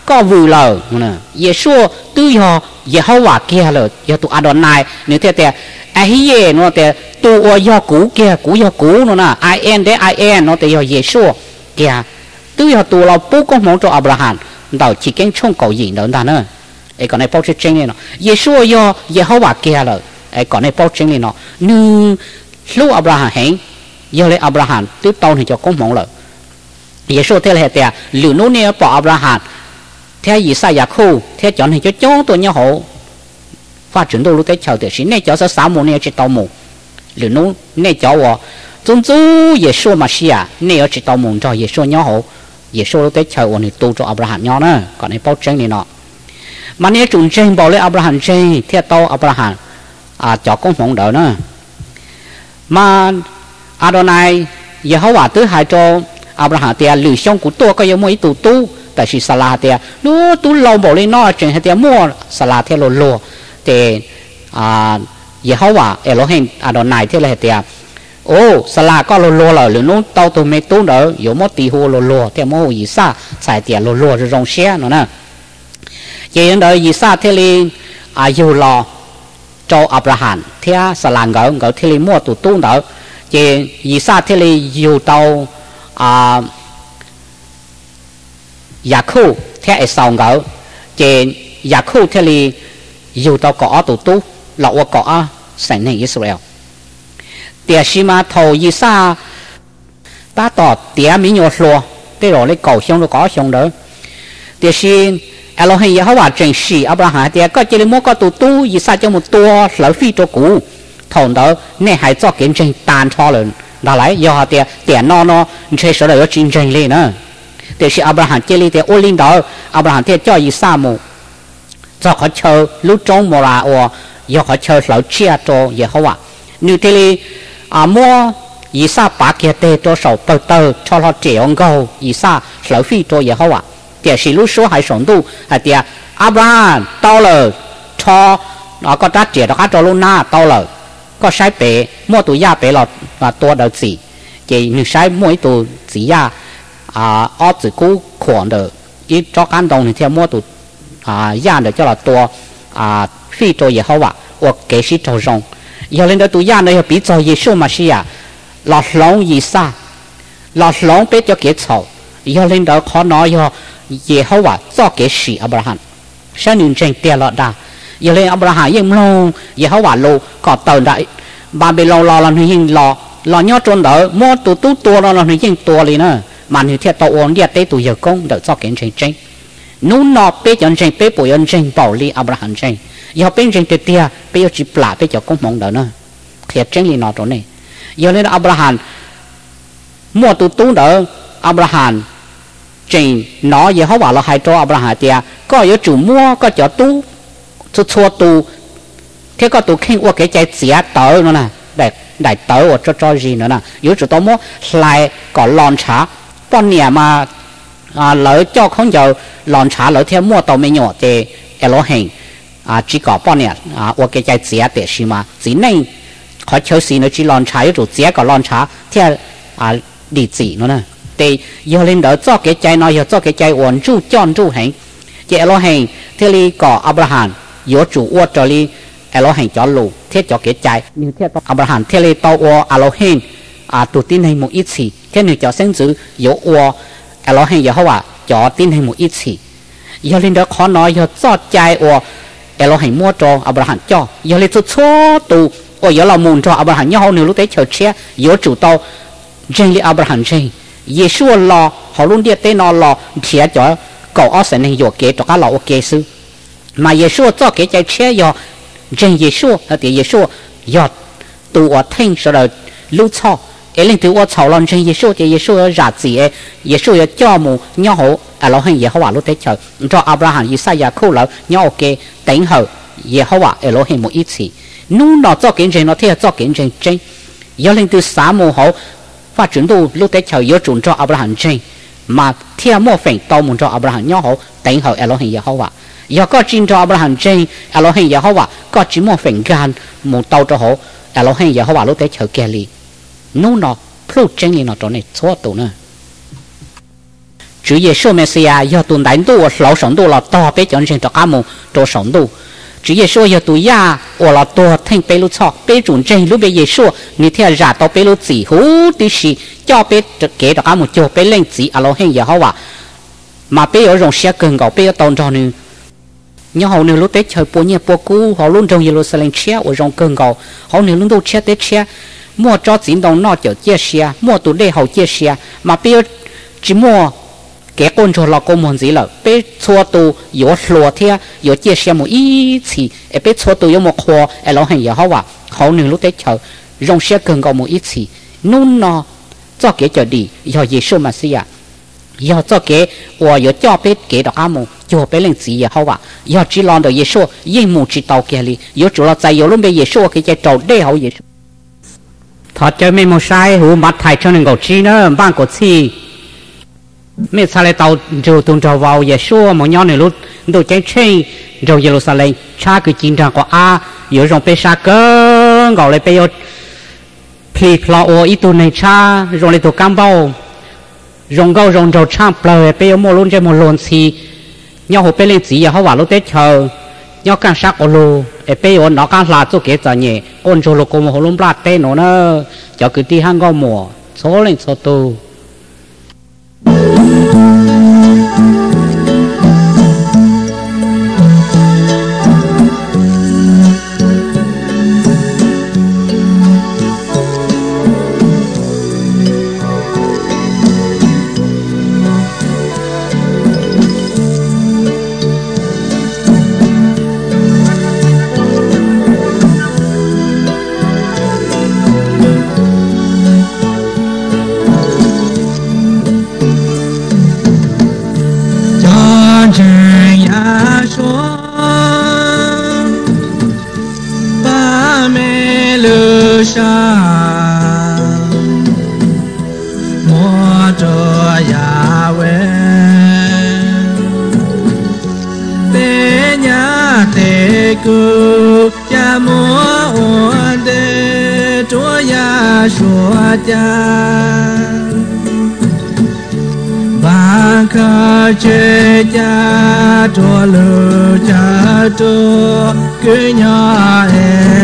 có vui lờ nè Giêsu tư do giờ họ bảo kia là giờ tu Adonai nếu thế thì ai ye nó thì tu o do cũ kia cũ do cũ nó nè ai en đấy ai en nó thì do Giêsu kia tu yo tu là bố con mong cho Abraham đầu chỉ kiến chung cầu gì nữa ta nữa ấy còn này bao nhiêu chân này nó Giêsu yo Jehovah kia lờ ấy còn này bao chân này nó nu lúc Abraham hẹn yo lấy Abraham tiếp tao thì cho con mong lờ Giêsu thế là thế lửa nô nè bỏ Abraham theo ý sai ya khu theo chọn thì cho chó tôi nhau hộ phát triển đôi lúc tới chờ để xin này cho sáu mùa này chỉ tàu mù lửa nó này cho我总之也说嘛是啊你要知道梦着也说nhau hộ ye so te ổn thì tu cho abraham nyo nữa còn ai bao cheng này nọ. Mà nè chun cheng bảo lấy abraham cheng thia tao abraham. À cho con phong đỡ nữa mà adonai ye hao wa thứ hai cho abraham thì lử xong của tôi có yêu mỗi tu tu, tại sự sala thì nó tu lâu bảo lấy nó chừng hai tia mua. Sala tia lô lô thì à ye hao wa elohim, adonai thế là tia ô sa la có lô lô là lửa nó tao tôi mấy tu nữa có một tí hồ lô lô thì mô gì sa xài tiền lô lô rồi rong xe nữa nè. Vậy đó gì sa thế liền à yêu lo cho Abraham theo sa la ngỡ ngỡ liền mua tụ tu nữa Vậy gì sa thế liền yêu tao à dạ giả khu theo ai sau ngỡ. Trên giả khu thế li yêu tao có tụ tu lọ có sảnh này Israel địa sĩ mà thầu gì xa ta tỏ địa mỹ nhô lo thế rồi lấy cầu xong rồi có xong đó. Địa sĩ Elohim Yahweh trần sĩ Abraham. Địa cái chỉ là mua cái tu tu gì xa cho một tua lỡ phi cho cũ. Thầu đó nên hãy cho kiểm trình tàn cho lên đã lại do địa nó no no chơi sở là chính trình lên nữa. Địa sĩ Abraham chỉ là địa ô linh đó Abraham địa cho gì xa mù cho họ chờ lúc trong mùa là do họ chờ lỡ chia cho gì họ à, như thế à mua ý sa bà kia tê cho sầu bờ tờ cho nó trẻ ông gầu ý sa sở phi cho gì hậu à tiền sĩ lúc số hai sống tu. À tiền Abraham tao lờ cho nó có trách trẻ nó cho luôn na tao lờ có sai bể mua tụi ya bể lọt và tua đầu gì, chỉ nữ sai mỗi tụi gì ya à ở chỉ cú khoản được ít cho cán đồng thì theo mua tụi à ya được cho là tua à phi cho gì hậu à hoặc kế sĩ cho rong giờ lên đó tụi giá này bị cho gì số mà xí à lọt lóng gì xa lọt lóng biết cho kế chậu giờ lên đó khó nói giờ gì hậu ạ cho kế sĩ Abraham sao nên tranh kia lọt đà giờ lên Abraham yên lâu gì hậu ạ lâu có tờ đại bà bê lâu lo làm hình lo lo nhớ trốn đỡ mua tụ tụ tua lo làm hình tua liền nữa mà như thế tàu ổn địa tế tụi giờ công đỡ cho kiến tranh tranh nú nọ bê chân tranh bê bồi ân tranh bảo lý Abraham tranh giờ bên trên tiệt tia giờ chỉ plà bây giờ cũng mong đợi nữa thiệt chân gì nọ chỗ này. Giờ nên Abraham mua tụ tu đỡ Abraham trên nó giờ họ bảo là hai cho Abraham tia à, có giờ chủ mua, có cho tu cho chua tu. Thế có tu khen qua cái trái xía tớ nữa nè đại đại tớ ở cho cho gì nữa nè. Yếu chủ tôi mua lại có lon trà bọn nhà mà à lỡ cho không giờ lon trà lỡ theo mua tàu mấy nhỏ thì Elohim à chỉ có bọn nhà à ở cái cái giá để xí mà chỉ nên họ chơi xí nó chỉ lòn trả yếu giá có lòn trả theo à địa chỉ nữa nè thì giờ lên đó cho cái trái nó giờ cho cái trái ổn trụ chọn trụ hành thì Elohim thì li có Abraham yếu chủ ở cho li Elohim cho lù thế cho cái trái như thế Abraham thế li Elohim à tụ tin hay một ít gì cái này cho sinh tử 有我 Elohim Yehovah cho tin hay một ít gì giờ lên đó khó nói giờ cho trái ở Elohim mua cho Abraham cho. Giờ lấy tôi cho tụ ở giờ là muốn cho Abraham nhau nếu lúc đấy chờ xe giờ chủ tàu trên li Abraham trên Yeshua lo, họ luôn đi tên nó lo chia cho cậu ở sân này giờ kế, cho các lão kế sư mà Yeshua cho cái chạy xe giờ chân Yeshua ở tiền Giêsu giọt tu ở thanh, sau đó lúc sau ấy lên tu ở chảo lon chân Giêsu thì Giêsu ở giả gì ấy Giêsu ở cho mù nhau hổ à lo hành Giê-hô-va lúc tới chờ cho Abraham Isaiah khâu lão nhau ok đánh hậu Giê-hô-va ở lo hành một ít gì nu nó cho kiến trình nó theo cho kiến trình trình giờ lên từ xã mù hậu phát triển tu lúc tới chờ giờ chuẩn cho Abraham trình mà theo mua phèn tàu muốn cho Abraham nhau hậu đánh hậu ở lo hành Giê-hô-va giờ có chính cho Abraham trình ở lo hành Giê-hô-va có chỉ mua phèn gan một tàu cho họ ở lo hành Giê-hô-va lúc tới chờ kia li nu nó nó phô chân gì nó chỗ này chỗ tụ nữa. Chủ yếu số mấy xe giờ tụ đánh tụ lão sống tụ là to bé chọn trên cho cá mù cho sống tụ. Chủ yếu số giờ tụ ya ở là to thành bé lúc chọc bé chuẩn chân lúc bé yếu số như thế ra tao bé lúc chỉ hú tí xí cho bé kế cho cá mù cho bé lên chỉ à lo hen giờ hoa mà bé ở rồng xe cần gạo bé ở tông cho nữa nhưng họ nếu lúc tết chơi bốn nhẹ bốn cũ họ luôn trong giờ lô xe lên xe, ở trong cơn gạo. Họ nếu lúc đầu xe tết xe xe mua cho chính đồng nó cho chia xe mua tụ đây hậu chia xe mà bây giờ chỉ mua cái con cho là con muốn gì là bé chua tu có lúa thế có chia sẻ một ít chỉ bé chua tu có một khoa ở lâu hành hậu à hậu nửa lúc đấy chờ rong xe cần có một ít chỉ nôn nó cho cái cho đi do Giêsu mà xí à do cho cái 我有叫别给到阿姆就别人自己好吧要知道的也说应母知道给里有主了在有路边也说给在找对 thọ chơi mấy màu sai hú mặt thay cho nên gọi chi nó vang cổ chi. Mấy sao lại tàu rồi tuần trầu vào giờ xua mà nhau này lúc đồ chạy chơi rồi giờ lúc sao lại cha cứ chín trang của a giờ rồng bê sa cơ gọi lại bây giờ, phi plo ô, ít tuần này cha rồi lại tụ cam bao. Rồng gâu rồng trầu cha plo bây giờ mua luôn chơi mua luôn xì. Nhau hồ bê lên xì giờ họ vào lúc tết chờ nhau càng sắc ô lô e bây giờ nó càng là chỗ kế giờ nhỉ ôn chỗ lô cô hồ lông bát tê nó nữa cho cứ đi hàng gạo mùa số lên số tu cha và ca cha cho lừa cha cho cứ nhà em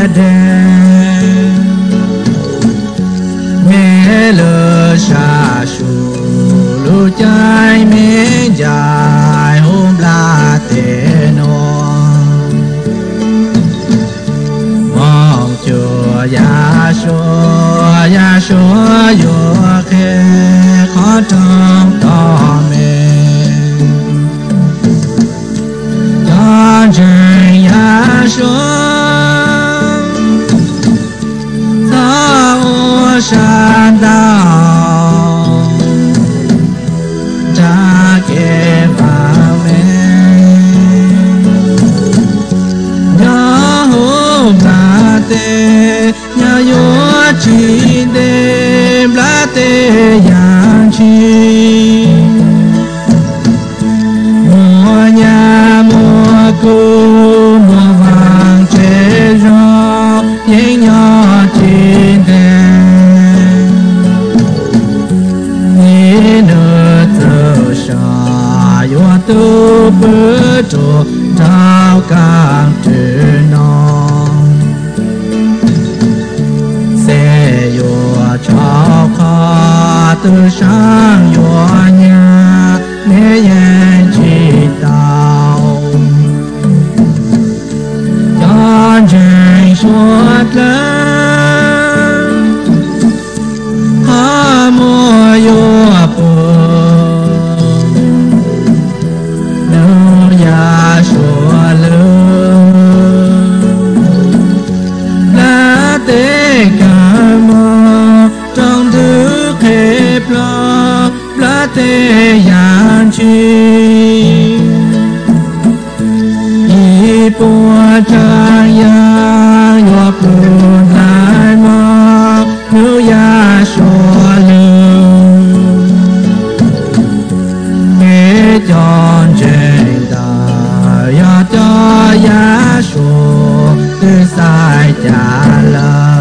sai cha